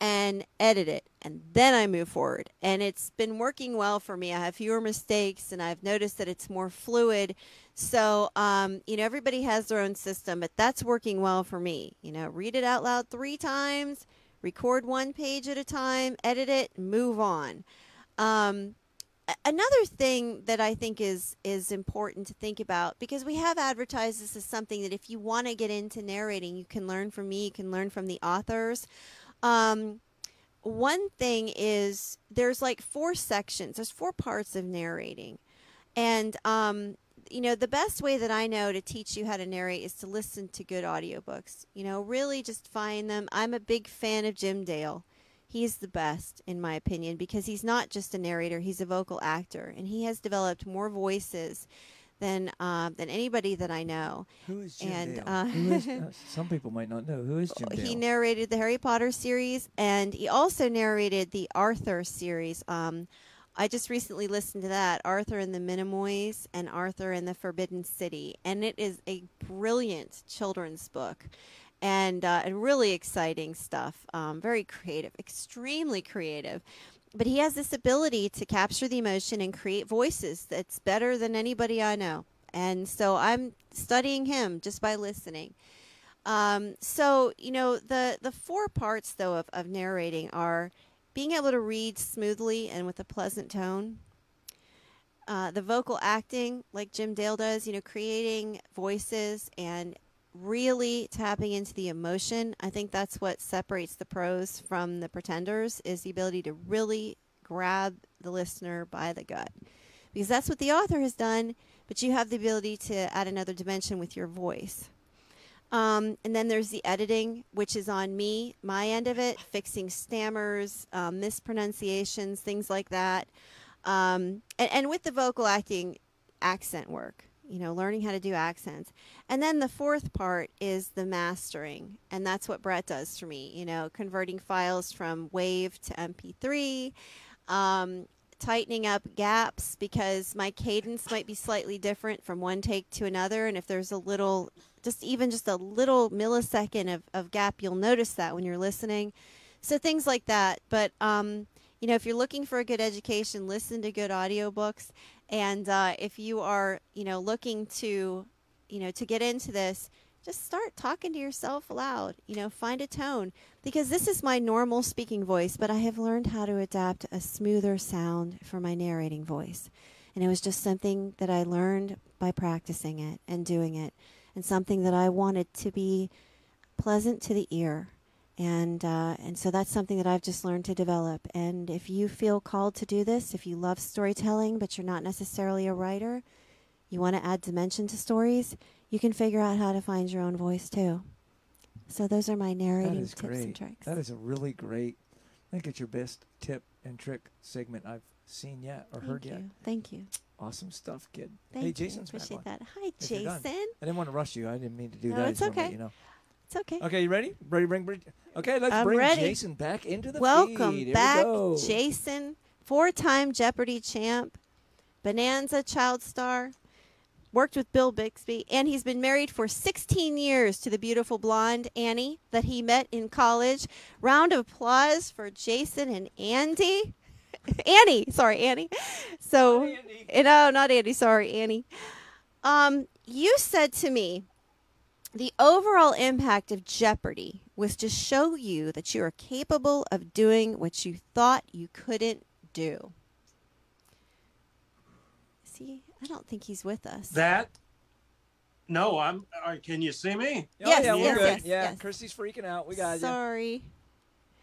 and edit it, and then I move forward. And it's been working well for me. I have fewer mistakes, and I've noticed that it's more fluid. So, um, you know, everybody has their own system, but that's working well for me. You know, read it out loud three times, record one page at a time, edit it, move on. Um, another thing that I think is is important to think about because we have advertised this as something that if you want to get into narrating, you can learn from me, you can learn from the authors. Um, one thing is there's like four sections. There's four parts of narrating, and um, you know the best way that I know to teach you how to narrate is to listen to good audiobooks. You know, really just find them. I'm a big fan of Jim Dale. He's the best in my opinion because he's not just a narrator; he's a vocal actor, and he has developed more voices than uh, than anybody that I know. Who is Jim And, Dale? uh, Who is, uh, some people might not know. Who is Jim Dale? He narrated the Harry Potter series, and he also narrated the Arthur series. Um, I just recently listened to that Arthur and the Minimoys and Arthur and the Forbidden City, and it is a brilliant children's book. And, uh, and really exciting stuff. Um, very creative, extremely creative. But he has this ability to capture the emotion and create voices that's better than anybody I know. And so I'm studying him just by listening. Um, so you know the the four parts though of, of narrating are being able to read smoothly and with a pleasant tone. Uh, the vocal acting, like Jim Dale does, you know, creating voices and really tapping into the emotion. I think that's what separates the pros from the pretenders is the ability to really grab the listener by the gut. Because that's what the author has done, but you have the ability to add another dimension with your voice. Um, and then there's the editing, which is on me, my end of it, fixing stammers, um, mispronunciations, things like that. Um, and, and with the vocal acting, accent work, you know, learning how to do accents. And then the fourth part is the mastering. And that's what Brett does for me, you know, converting files from WAV to MP3, um, tightening up gaps because my cadence might be slightly different from one take to another. And if there's a little, just even just a little millisecond of, of gap, you'll notice that when you're listening. So things like that. But, um, you know, if you're looking for a good education, listen to good audiobooks. And uh, if you are, you know, looking to, you know, to get into this, just start talking to yourself aloud. You know, find a tone because this is my normal speaking voice, but I have learned how to adapt a smoother sound for my narrating voice. And it was just something that I learned by practicing it and doing it, and something that I wanted to be pleasant to the ear. And uh, and so that's something that I've just learned to develop. And if you feel called to do this, if you love storytelling but you're not necessarily a writer, you want to add dimension to stories, you can figure out how to find your own voice too. So those are my narrating tips great. and tricks. That is a really great. I think it's your best tip and trick segment I've seen yet or Thank heard you. yet. Thank you. Awesome stuff, kid. Thank hey, back Appreciate that. Hi, If. Jason. I didn't want to rush you. I didn't mean to do No, that. It's just wanted to let okay. You know. It's okay. Okay, you ready? Ready? Bring, bring. Okay, let's I'm bring ready. Jason back into the Welcome feed. Back, we. Jason, four-time Jeopardy champ, Bonanza child star, worked with Bill Bixby, and he's been married for 16 years to the beautiful blonde Annie that he met in college. Round of applause for Jason and Andy. Annie, sorry, Annie. So, Andy. eh, no, not Andy, sorry, Annie. Um, you said to me, the overall impact of Jeopardy was to show you that you are capable of doing what you thought you couldn't do. See, I don't think he's with us. That. No, I'm. Uh, can you see me? Oh, Yes, yeah, we're yes, good. yes, yeah, yes. Christy's freaking out. We got you. Sorry.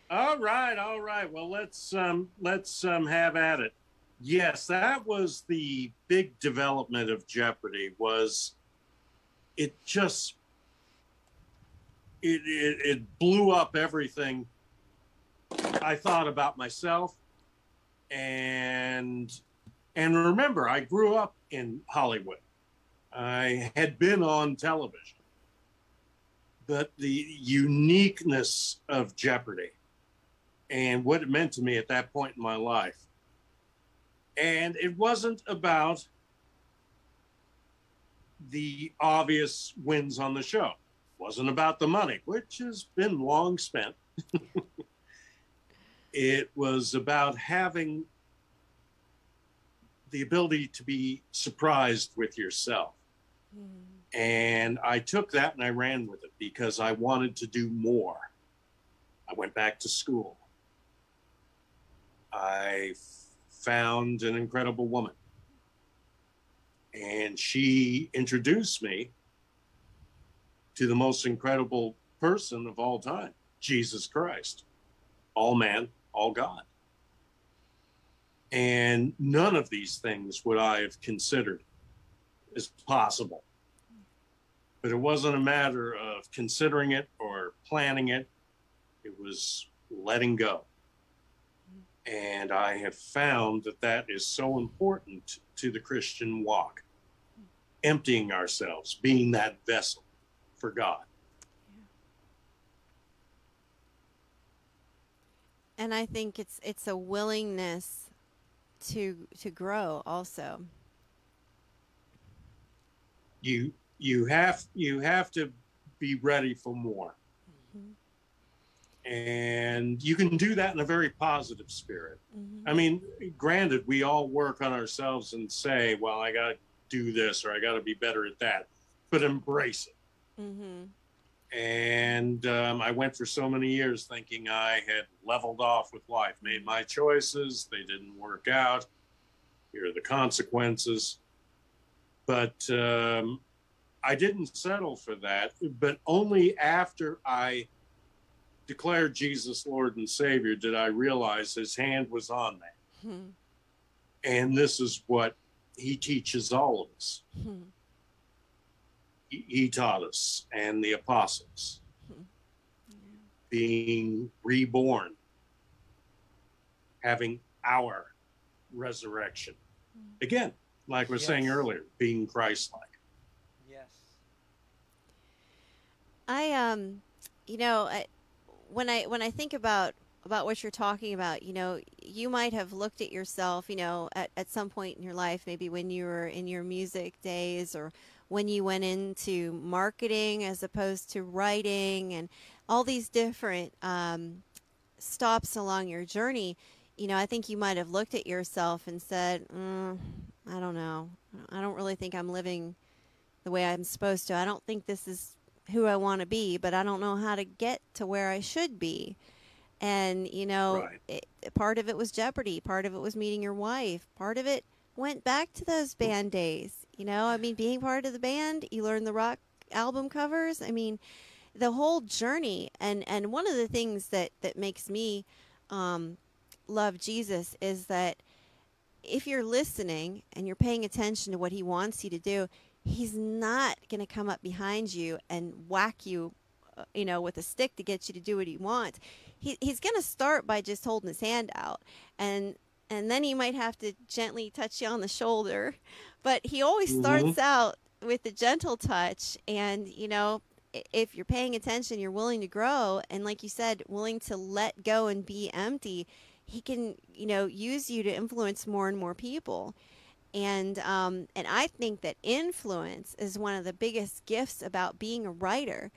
All right, all right. Well, let's um, let's um, have at it. Yes, that was the big development of Jeopardy. Was it just it it, it blew up everything I thought about myself, and and remember, I grew up in Hollywood. I had been on television, but the uniqueness of Jeopardy and what it meant to me at that point in my life. And it wasn't about the obvious wins on the show. Wasn't about the money, which has been long spent. it was about having the ability to be surprised with yourself. Mm-hmm. And I took that and I ran with it because I wanted to do more. I went back to school. I found an incredible woman. And she introduced me to the most incredible person of all time, Jesus Christ, all man, all God. And none of these things would I have considered as possible. But it wasn't a matter of considering it or planning it, it was letting go. And I have found that that is so important to the Christian walk. Emptying ourselves, being that vessel for God. And I think it's it's a willingness to to grow also. You you have you have to be ready for more. Mm-hmm. And you can do that in a very positive spirit. Mm-hmm. I mean, granted, we all work on ourselves and say, well, I got to do this or I got to be better at that, but embrace it. Mm-hmm. And um, I went for so many years thinking I had leveled off with life, made my choices, they didn't work out. Here are the consequences. But um, I didn't settle for that, but only after I declared Jesus Lord and Savior did I realize his hand was on that. Mm-hmm. And this is what he teaches all of us. He, he taught us and the apostles being reborn, having our resurrection. Again, like we were saying earlier, being Christ like. Yes. I um, you know, I, when I when I think about about what you're talking about, you know, you might have looked at yourself, you know, at, at some point in your life, maybe when you were in your music days or when you went into marketing as opposed to writing and all these different um, stops along your journey. You know, I think you might have looked at yourself and said, mm, I don't know. I don't really think I'm living the way I'm supposed to. I don't think this is who I want to be, but I don't know how to get to where I should be. And, you know, Right. it, part of it was Jeopardy, part of it was meeting your wife, part of it went back to those band days. You know, I mean, being part of the band, you learn the rock album covers. I mean, the whole journey. And, and one of the things that, that makes me um, love Jesus is that if you're listening and you're paying attention to what he wants you to do, he's not going to come up behind you and whack you, uh, you know, with a stick to get you to do what he wants. He, he's going to start by just holding his hand out. And and then he might have to gently touch you on the shoulder. But he always Mhm. starts out with the gentle touch, and you know, if you're paying attention, you're willing to grow, and like you said, willing to let go and be empty. He can, you know, use you to influence more and more people and um, and I think that influence is one of the biggest gifts about being a writer,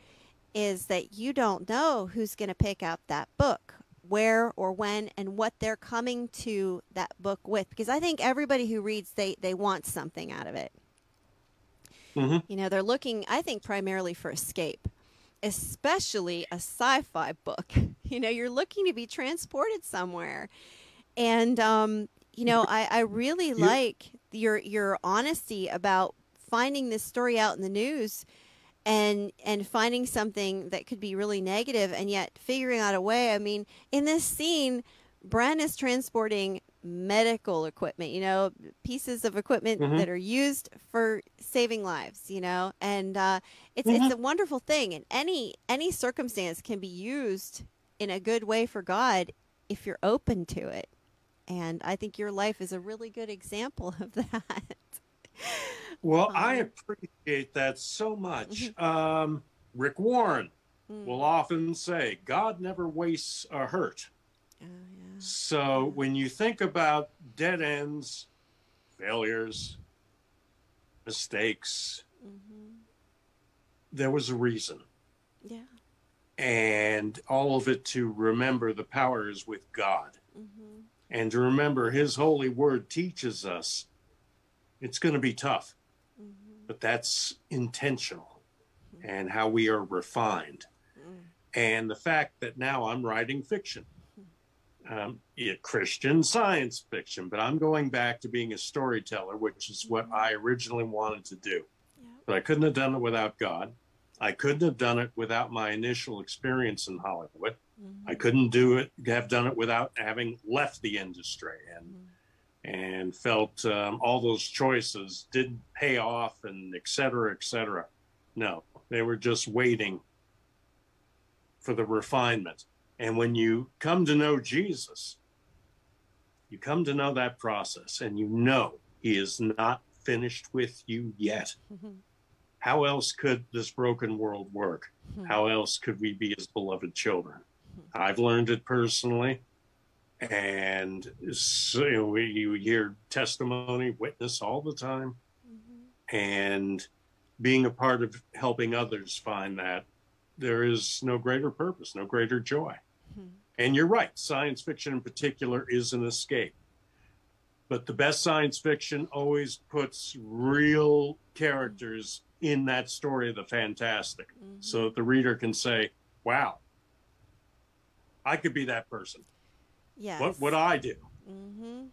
is that you don't know who's going to pick up that book, where or when, and what they're coming to that book with. Because I think everybody who reads, they they want something out of it. Mhm. You know, they're looking, I think, primarily for escape, especially a sci-fi book. You know, you're looking to be transported somewhere, and um, you know, I, I really like your your honesty about finding this story out in the news and and finding something that could be really negative and yet figuring out a way. I mean, in this scene, Bren is transporting medical equipment, you know, pieces of equipment Mhm. that are used for saving lives, you know, and uh, it's it's a wonderful thing. And any any circumstance can be used in a good way for God if you're open to it. And I think your life is a really good example of that. Well, I Um, appreciate that so much. Um, Rick Warren Mm. will often say, God never wastes a hurt. Oh, yeah. So when you think about dead ends, failures, mistakes, hmm there was a reason. Yeah. And all of it to remember the power is with God. hmm And to remember his holy word teaches us it's going to be tough, hmm but that's intentional and how we are refined. Mm. and the fact that now I'm writing fiction, um, yeah, Christian science fiction, but I'm going back to being a storyteller, which is what I originally wanted to do. Yeah. But I couldn't have done it without God. I couldn't have done it without my initial experience in Hollywood. I couldn't do it, have done it without having left the industry and and felt um, all those choices didn't pay off and et cetera, et cetera. No, they were just waiting for the refinement. And when you come to know Jesus, you come to know that process and you know he is not finished with you yet. Mhm. How else could this broken world work? Mhm. How else could we be his beloved children? I've learned it personally. And so you, know, we, you hear testimony, witness all the time. Mhm. And being a part of helping others find that there is no greater purpose, no greater joy. Mhm. And you're right, science fiction in particular is an escape. But the best science fiction always puts real characters in that story of the fantastic Mhm. so that the reader can say, wow, I could be that person. Yes. What would I do? hmm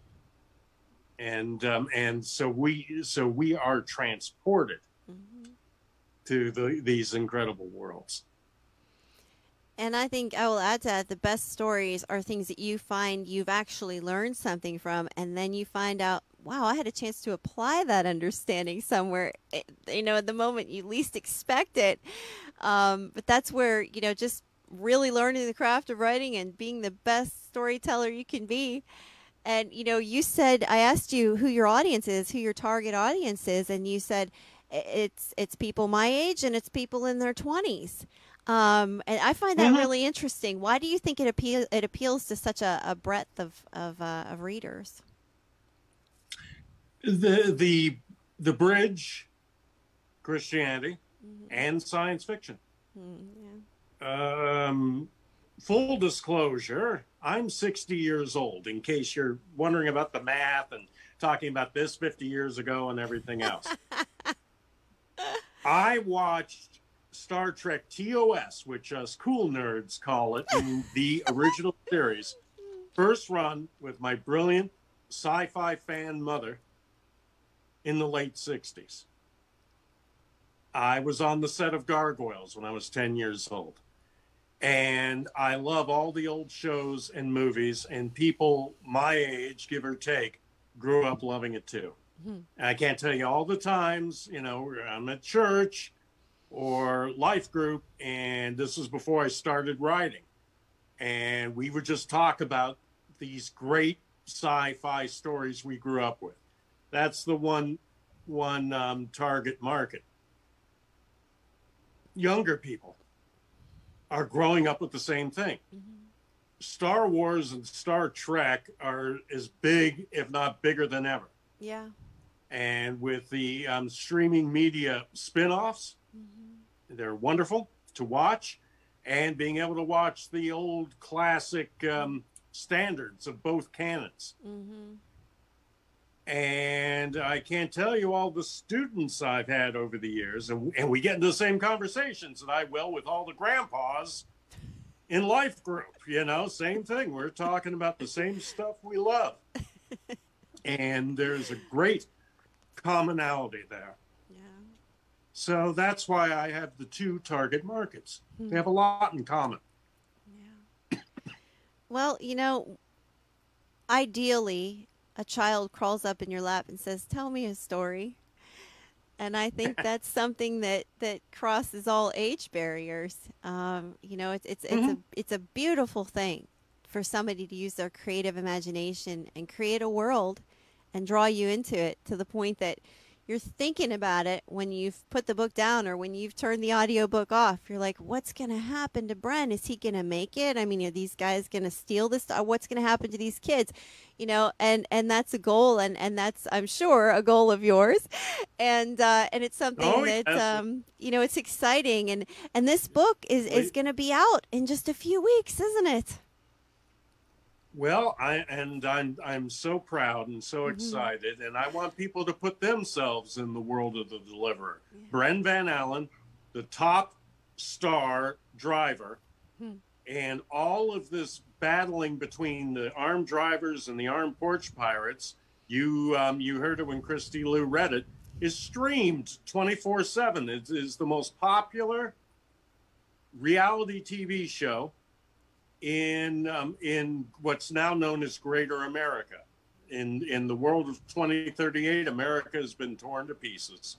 And um, and so we so we are transported hmm to the, these incredible worlds. And I think I will add to that the best stories are things that you find you've actually learned something from, and then you find out, wow, I had a chance to apply that understanding somewhere, eh, you know, at the moment you least expect it. Um, but that's where, you know, just really learning the craft of writing and being the best storyteller you can be. And, you know, you said, I asked you who your audience is, who your target audience is, and you said, it's it's people my age and it's people in their 20s. Um, and I find that Mhm. really interesting. Why do you think it appeal it appeals to such a, a breadth of of, uh, of readers? The the the bridge, Christianity Mhm. and science fiction. Mm, yeah. Um, full disclosure, I'm 60 years old. In case you're wondering about the math and talking about this 50 years ago and everything else, I watched Star Trek TOS, which us cool nerds call it, in the original series. First run with my brilliant sci-fi fan mother in the late 60s. I was on the set of Gargoyles when I was 10 years old. And I love all the old shows and movies, and people my age, give or take, grew up loving it too. Mhm. And I can't tell you all the times, you know, I'm at church or life group, and this was before I started writing. And we would just talk about these great sci-fi stories we grew up with. That's the one one um, target market. Younger people are growing up with the same thing. Star Wars and Star Trek are as big, if not bigger than ever. Yeah. And with the um, streaming media spin offs, they're wonderful to watch. And being able to watch the old classic um, standards of both canons. Mm-hmm. And I can't tell you all the students I've had over the years, and, and we get into the same conversations that I will with all the grandpas in life group. You know, same thing. We're talking about the same stuff we love. and there's a great commonality there. Yeah. So that's why I have the two target markets. Hmm. They have a lot in common. Yeah. well, you know, ideally, a child crawls up in your lap and says, "Tell me a story." And I think that's something that that crosses all age barriers. Um, you know, it's it's it's a it's a beautiful thing for somebody to use their creative imagination and create a world and draw you into it to the point that you're thinking about it when you've put the book down or when you've turned the audiobook off. You're like, what's going to happen to Bren? Is he going to make it? I mean, are these guys going to steal this? What's going to happen to these kids? You know, and and that's a goal, and and that's I'm sure a goal of yours, and uh, and it's something Oh, that yes. um, you know it's exciting, and and this book is is going to be out in just a few weeks, isn't it? Well, I and I'm I'm so proud and so excited, and I want people to put themselves in the world of the deliverer. Bren Van Allen, the top star driver, and all of this battling between the armed drivers and the armed porch pirates. You um, you heard it when Christy Lou read it. Is streamed 24 seven. It is the most popular reality TV show in um, in what's now known as Greater America. In in the world of 2038, America has been torn to pieces,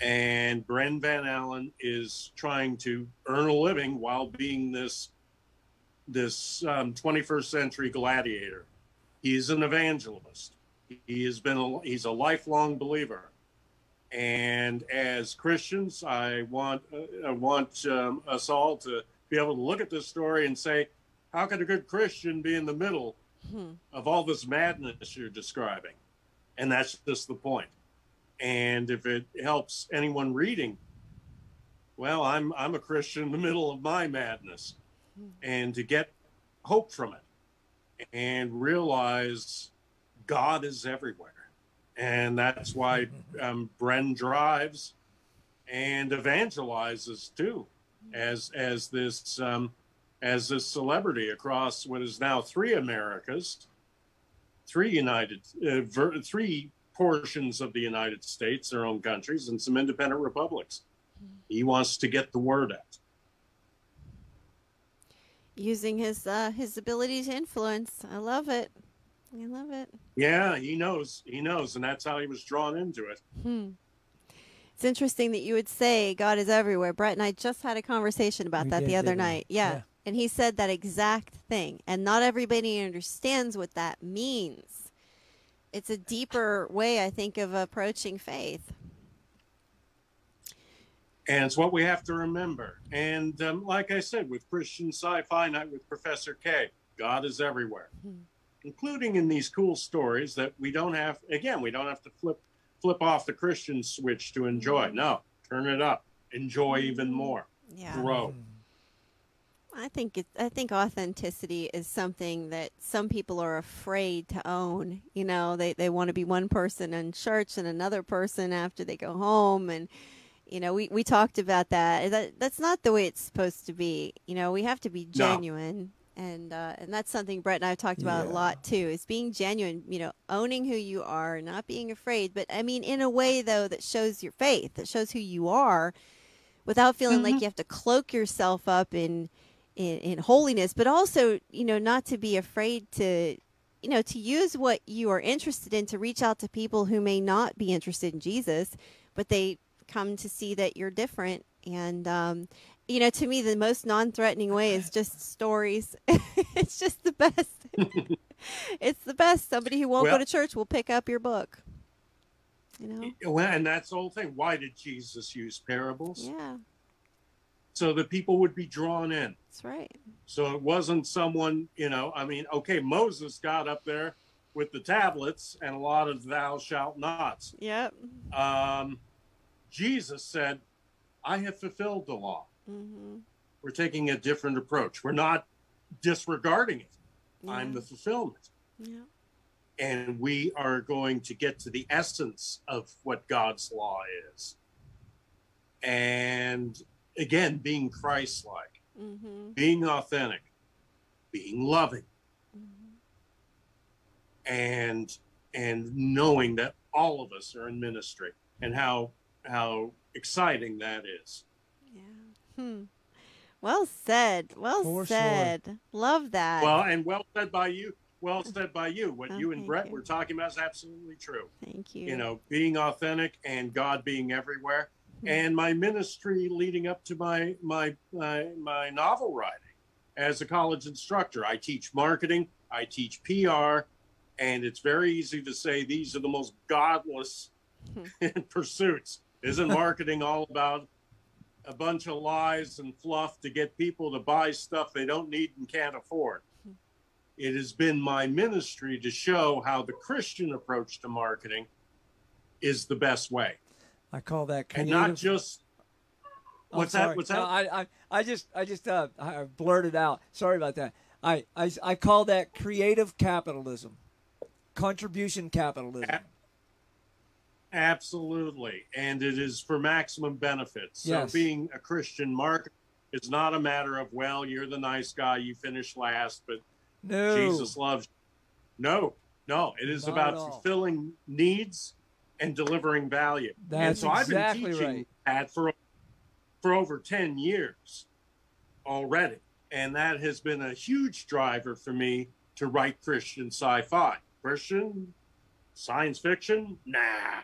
and Bren Van Allen is trying to earn a living while being this this um, 21st century gladiator. He's an evangelist. He has been a, he's a lifelong believer. And as Christians, I want uh, I want um, us all to be able to look at this story and say, how could a good Christian be in the middle of all this madness you're describing? And that's just the point. And if it helps anyone reading, well, I'm I'm a Christian in the middle of my madness, and to get hope from it and realize God is everywhere. And that's why um, Bren drives and evangelizes too, as as this um, as this celebrity across what is now three Americas, three United, uh, ver- three portions of the United States, their own countries, and some independent republics. He wants to get the word out. Using his uh, his ability to influence. I love it. I love it. Yeah, he knows. He knows, and that's how he was drawn into it. Hmm. It's interesting that you would say God is everywhere. Brett and I just had a conversation about We that did, the other night. Yeah. Yeah. And he said that exact thing. And not everybody understands what that means. It's a deeper way, I think, of approaching faith. And it's what we have to remember. And um, like I said, with Christian Sci-Fi Night with Professor K, God is everywhere, including in these cool stories that we don't have. Again, we don't have to flip flip off the Christian switch to enjoy. Mm. No, turn it up, enjoy even mm. more, Yeah. grow. Mm. I think it, I think authenticity is something that some people are afraid to own. You know, they they want to be one person in church and another person after they go home and you know, we, we talked about that. That that's not the way it's supposed to be. You know, we have to be No. Genuine and uh, and that's something Brett and I have talked about a lot too, is being genuine, you know, owning who you are, not being afraid, but I mean in a way though that shows your faith, that shows who you are without feeling like you have to cloak yourself up in in, in holiness, but also, you know, not to be afraid to, you know, to use what you are interested in to reach out to people who may not be interested in Jesus, but they come to see that you're different. And, um, you know, to me, the most non threatening way is just stories. it's just the best. it's the best. Somebody who won't go to church will pick up your book. You know? Well, and that's the whole thing. Why did Jesus use parables? Yeah, So the people would be drawn in. that's right. So it wasn't someone, you know, I mean, okay, Moses got up there with the tablets and a lot of thou shalt nots. Yep. Um, Jesus said, I have fulfilled the law. Mm-hmm. We're taking a different approach. We're not disregarding it. Yeah. I'm the fulfillment. yeah. And we are going to get to the essence of what God's law is. And again, being Christ like, Mm-hmm. being authentic, being loving. Mm-hmm. and and knowing that all of us are in ministry and how how exciting that is Yeah. Hmm. Well said. Well For sure. said. Love that. well and well said by you well said by you what Oh, you and brett you. were talking about is absolutely true Thank you. you know being authentic and god being everywhere Hmm. and my ministry leading up to my my my, my novel writing as a college instructor i teach marketing i teach pr and it's very easy to say these are the most godless pursuits isn't marketing all about a bunch of lies and fluff to get people to buy stuff they don't need and can't afford it has been my ministry to show how the christian approach to marketing is the best way I call that and creative. not just I'm what's that? What's No, that? I, I, I just, I just, uh, I blurted out. Sorry about that. I, I, I call that creative capitalism, contribution capitalism. Absolutely. And it is for maximum benefits. so Yes. being a christian market is not a matter of well you're the nice guy you finished last but No, jesus loves you. No no. It is Not about fulfilling needs and delivering value. That's and so i've been teaching right. that for for over 10 years already. And that has been a huge driver for me to write christian sci-fi. Christian? Science fiction? Nah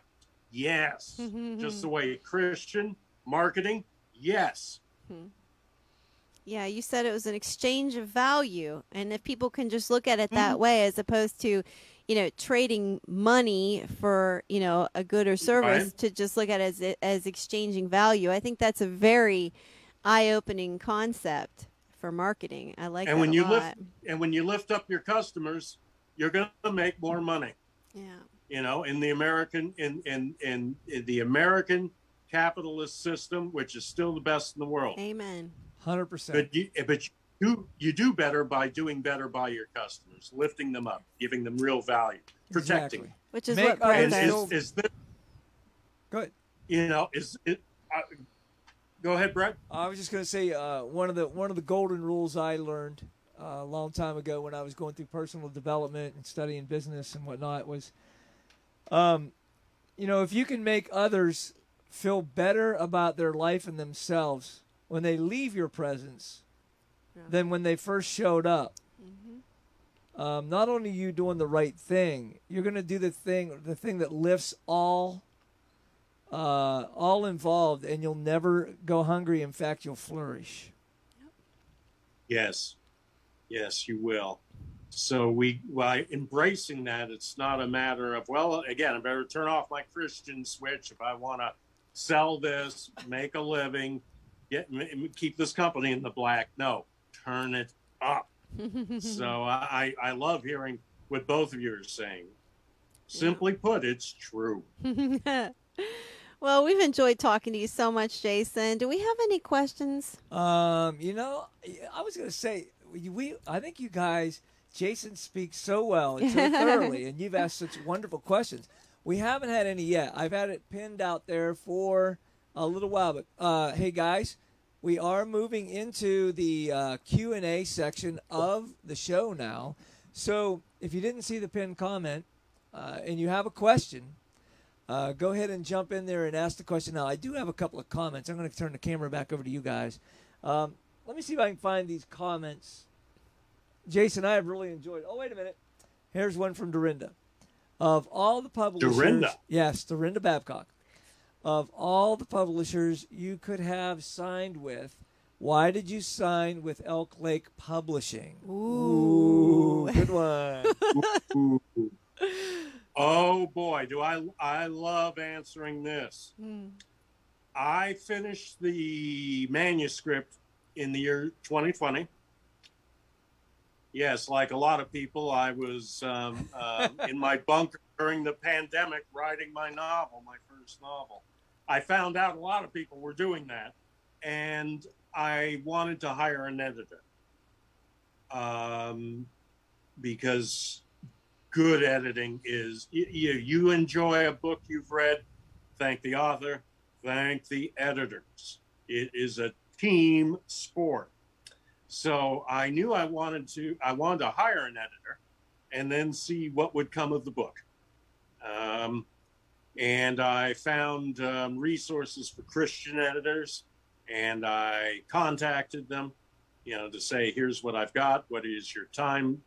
yes just the way christian marketing yes Yeah, you said it was an exchange of value. And if people can just look at it that Mm-hmm. way, as opposed to, you know, trading money for, you know, a good or service, Right. to just look at it as, as exchanging value, I think that's a very eye opening concept for marketing. I like and that when you lot. lift and when you lift up your customers you're going to make more money yeah. You know in the american in, in in in the american capitalist system which is still the best in the world Amen. hundred percent. but you but you you do better by doing better by your customers lifting them up giving them real value protecting Exactly. Which is Make what Brett and others is, is this Good. you know is it uh, go ahead brett I was just going to say uh, one of the one of the golden rules I learned uh, a long time ago when I was going through personal development and studying business and whatnot was, um, you know, if you can make others feel better about their life and themselves when they leave your presence Yeah. than when they first showed up. Um, not only you doing the right thing, you're going to do the thing the thing that lifts all uh, all involved, and you'll never go hungry. In fact, you'll flourish. Yes, yes, you will. So we, by embracing that, it's not a matter of well, again, I better turn off my Christian switch if I want to sell this, make a living, get keep this company in the black. No, turn it up. so I, I love hearing what both of you are saying. Simply put, it's true. well, we've enjoyed talking to you so much, Jason. Do we have any questions? Um, you know, I was going to say we, we. I think you guys, Jason speaks so well and so thoroughly, and you've asked such wonderful questions. We haven't had any yet. I've had it pinned out there for a little while, but uh, hey, guys, we are moving into the uh, Q and A section of the show now. So if you didn't see the pinned comment uh, and you have a question, uh, go ahead and jump in there and ask the question. Now, I do have a couple of comments. I'm going to turn the camera back over to you guys. Um, let me see if I can find these comments. Jason, I have really enjoyed. Oh, wait a minute. Here's one from Dorinda. Of all the publishers, Dorinda? yes, Dorinda Babcock. Of all the publishers you could have signed with, why did you sign with Elk Lake Publishing? Ooh. good one. Ooh. Oh boy, do I I love answering this. Mm. I finished the manuscript in the year 2020. Yes, like a lot of people, I was um, uh, in my bunker during the pandemic writing my novel, my first novel. I found out a lot of people were doing that, and I wanted to hire an editor um, because good editing is you, you enjoy a book you've read, thank the author, thank the editors. It is a team sport. So I knew I wanted to I wanted to hire an editor and then see what would come of the book. Um, and I found um, resources for Christian editors, and I contacted them, you know, to say, here's what I've got. What is your time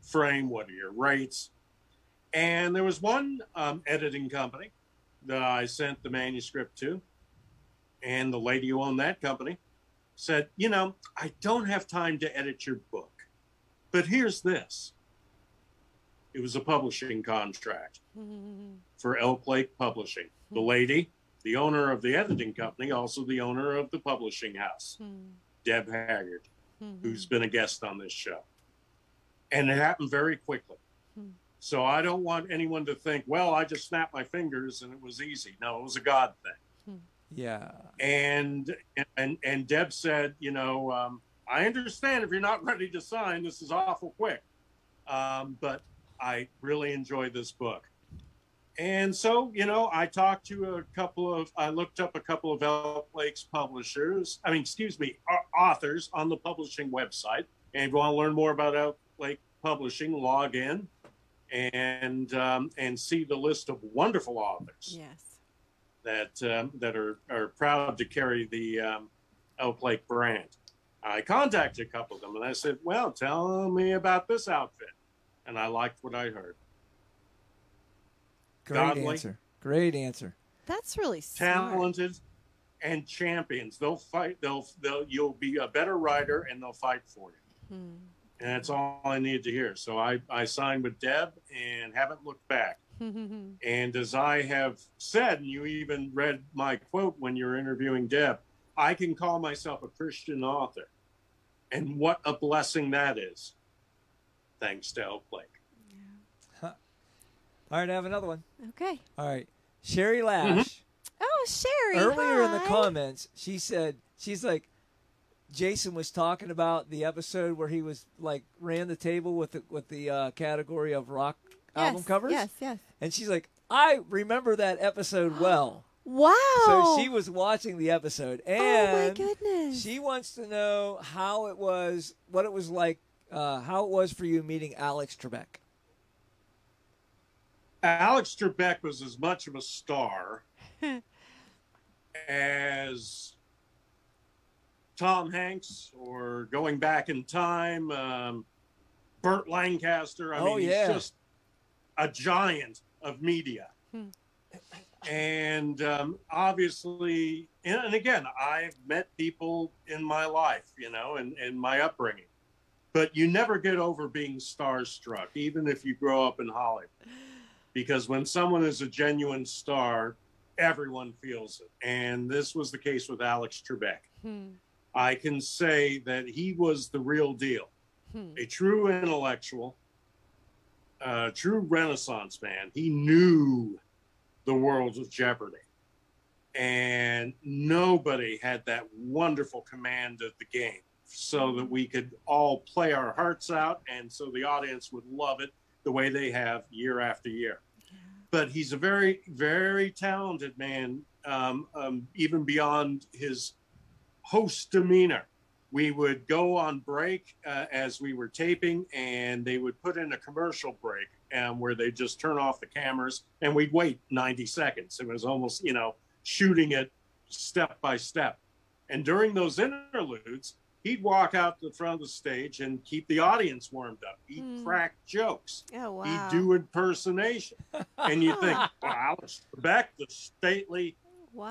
frame? What are your rates? And there was one um, editing company that I sent the manuscript to, and the lady who owned that company said, You know, I don't have time to edit your book, but here's this. It was a publishing contract for Elk Lake Publishing. The hmm. lady, the owner of the editing company, also the owner of the publishing house, hmm. Deb Haggard, hmm. who's been a guest on this show. And it happened very quickly. So I don't want anyone to think, well, I just snapped my fingers and it was easy. No, it was a God thing Yeah. and and and Deb said, you know, um, I understand if you're not ready to sign, this is awful quick, um, but I really enjoyed this book. And so, you know, I talked to a couple of, I looked up a couple of Elk Lakes publishers, I mean, excuse me, authors on the publishing website. And if you want to learn more about Elk Lake Publishing, log in and um, and see the list of wonderful authors Yes. That um, that are, are proud to carry the um, Elk Lake brand. I contacted a couple of them and I said, "Well, tell me about this outfit," and I liked what I heard. Great Godly. answer. Great answer. That's really smart. Talented and champions. They'll fight. They'll they'll you'll be a better rider and they'll fight for you. Hmm. And that's all I needed to hear. So I I signed with Deb and haven't looked back. And as I have said, and you even read my quote when you were interviewing Deb, I can call myself a Christian author. And what a blessing that is. Thanks to Elk Lake. All right, I have another one. okay. All right. Sherry Lash. Oh, Sherry. Earlier in the comments, she said, she's like, Jason was talking about the episode where he was like ran the table with the, with the uh, category of rock album covers. Yes, yes. And she's like, I remember that episode well. Wow. So she was watching the episode, Oh my and goodness. she wants to know how it was, what it was like, uh, how it was for you meeting Alex Trebek. Alex Trebek was as much of a star as Tom Hanks or going back in time, um, Burt Lancaster. I Oh, mean, yeah. he's just a giant of media. Hmm. And um, obviously, and, and again, I've met people in my life, you know, and, and my upbringing. But you never get over being starstruck, even if you grow up in Hollywood because when someone is a genuine star, everyone feels it. And this was the case with Alex Trebek. Hmm. I can say that he was the real deal, Hmm. a true intellectual, a true Renaissance man. He knew the world of Jeopardy. And nobody had that wonderful command of the game so that we could all play our hearts out and so the audience would love it the way they have year after year. But he's a very, very talented man, um, um, even beyond his host demeanor. We would go on break uh, as we were taping, and they would put in a commercial break um, where they just turn off the cameras, and we'd wait 90 seconds. It was almost, you know, shooting it step by step. And during those interludes, he'd walk out to the front of the stage and keep the audience warmed up. He'd Hmm. crack jokes. Oh wow. He'd do impersonation. And you think, wow, Alex Trebek, the stately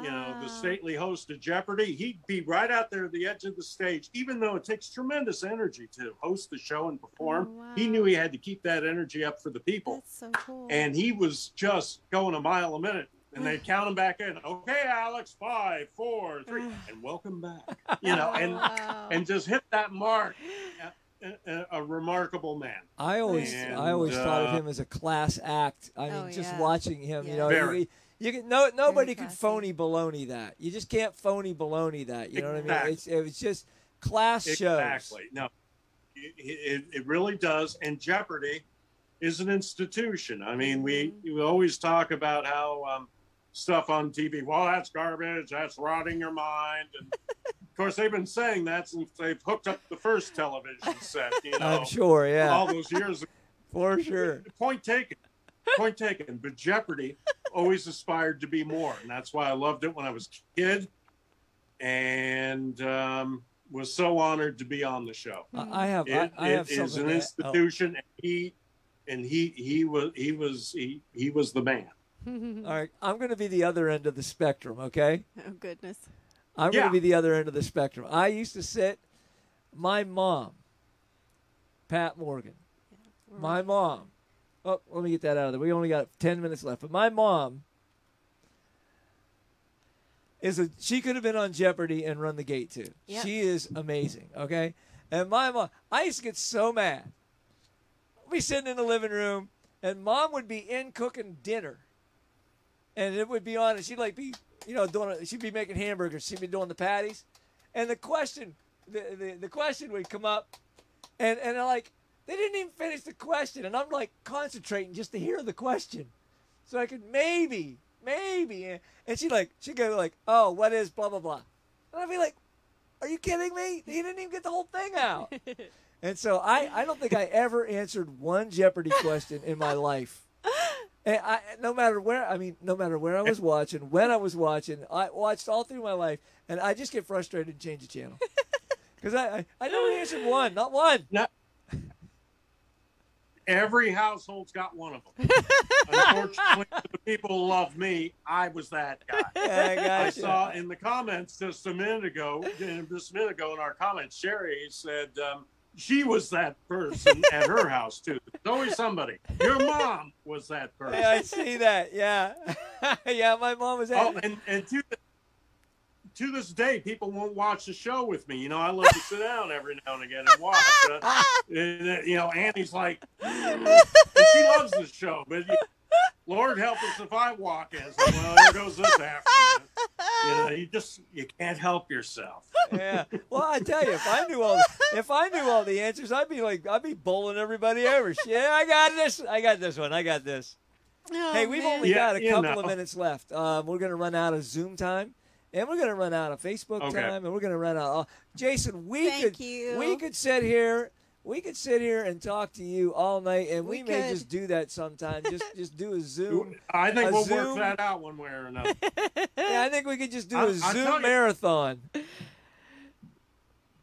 you know, the stately host of Jeopardy, he'd be right out there at the edge of the stage, even though it takes tremendous energy to host the show and perform. Oh, He knew he had to keep that energy up for the people. That's so cool. And he was just going a mile a minute. And they'd count him back in. Okay, Alex, five, four, three, and welcome back. You know, and Wow. and just hit that mark. A, a, a remarkable man. I always, And, I always thought of uh, him as a class act. I mean, Oh, just yeah. watching him, you know, Very. You, you can no nobody can phony baloney that. You just can't phony baloney that. You know what I mean? It's it was just class shows. Exactly. No, it, it, it really does. And Jeopardy is an institution. I mean, we, Mm-hmm. we always talk about how um, stuff on TV, well, that's garbage, that's rotting your mind. And of course, they've been saying that since they've hooked up the first television set, you know, I'm sure, yeah, all those years ago. for sure. Point taken. Point taken. But Jeopardy always aspired to be more, and that's why I loved it when I was a kid, and um, was so honored to be on the show. I, I have, It, I, I have it is something. an to- oh, institution, and he and he he was he was he, he was the man. all right, I'm going to be the other end of the spectrum. Okay, oh goodness. I'm going to be the other end of the spectrum. I used to sit. My mom, Pat Morgan. My mom. Oh, let me get that out of there. We only got 10 minutes left. But my mom is a she could have been on Jeopardy and run the gate too. Yep. She is amazing, okay? And my mom, I used to get so mad. We sitting in the living room and mom would be in cooking dinner. And it would be on and she'd like be, you know, doing she'd be making hamburgers, she'd be doing the patties. And the question the, the, the question would come up and and like they didn't even finish the question, and I'm like concentrating just to hear the question, so I could maybe, maybe. And she like she go like, oh, what is blah blah blah, and I'd be like, are you kidding me? He didn't even get the whole thing out. and so I I don't think I ever answered one Jeopardy question in my life. And I, no matter where, I mean, no matter where I was watching, when I was watching, I watched all through my life, and I just get frustrated and change the channel because I, I I never answered one, not one. Every household's got one of them. Unfortunately, the people who love me, I was that guy. Yeah, I got I saw in the comments just a minute ago, just a minute ago in our comments, Sherry said um, she was that person at her house too. There's always somebody. Your mom was that person. Yeah, I see that. Yeah, yeah. My mom was. Oh, and, and to, to this day, people won't watch the show with me. You know, I love to sit down every now and again and watch. Uh, and, uh, you know, Annie's like, and she loves the show, but you, Lord help us if I walk as well, here goes this afternoon. You know, you just you can't help yourself. yeah. Well, I tell you, if I knew all, the, if I knew all the answers, I'd be like, I'd be bowling everybody over. Yeah, I got this. I got this one. I got this. Oh, hey, we've man. only Yeah, got a couple know. of minutes left. Um, we're gonna run out of Zoom time. And we're gonna run out of Facebook Okay. time, and we're gonna run out. Of, Jason, we Thank could you. we could sit here, we could sit here and talk to you all night, and we, We may could. just do that sometime. just just do a Zoom. I think we'll Zoom? work that out one way or another. Yeah, I think we could just do I- a I tell Zoom you- marathon.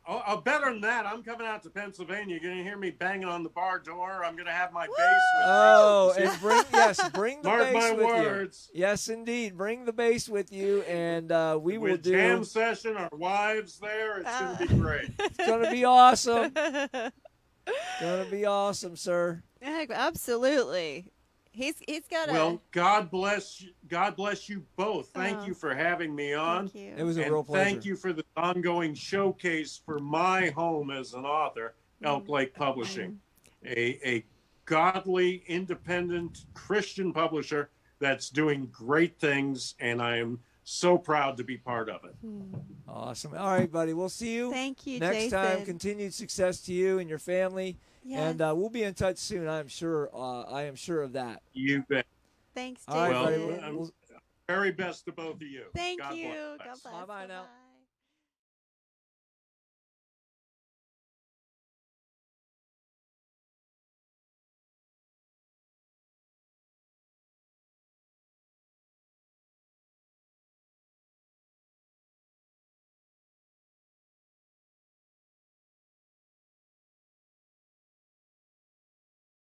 Oh, oh, better than that, I'm coming out to Pennsylvania. You're gonna hear me banging on the bar door. I'm gonna have my bass with Oh, me. and bring yes, bring the Mark bass my with words. you. Yes, indeed, bring the bass with you, and uh, we will with do. jam session, our wives there. It's gonna be great. It's gonna be awesome. gonna be awesome, sir. Heck, Absolutely. He's he's got a. Well, God bless you. God bless you both. Thank Oh. you for having me on. thank you. It was a and real pleasure. thank you for the ongoing showcase for my home as an author, Elk mm-hmm. Lake Publishing, mm-hmm. a, a godly, independent Christian publisher that's doing great things, and I am so proud to be part of it. Hmm. Awesome. All right, buddy. We'll see you Thank you, next Jason. time. Continued success to you and your family, Yes. and uh, we'll be in touch soon. I'm sure. Uh, I am sure of that. You bet. Thanks, All right, Well, We'll- Very best to both of you. Thank God you. bless. God bless. Bye-bye now. Bye-bye.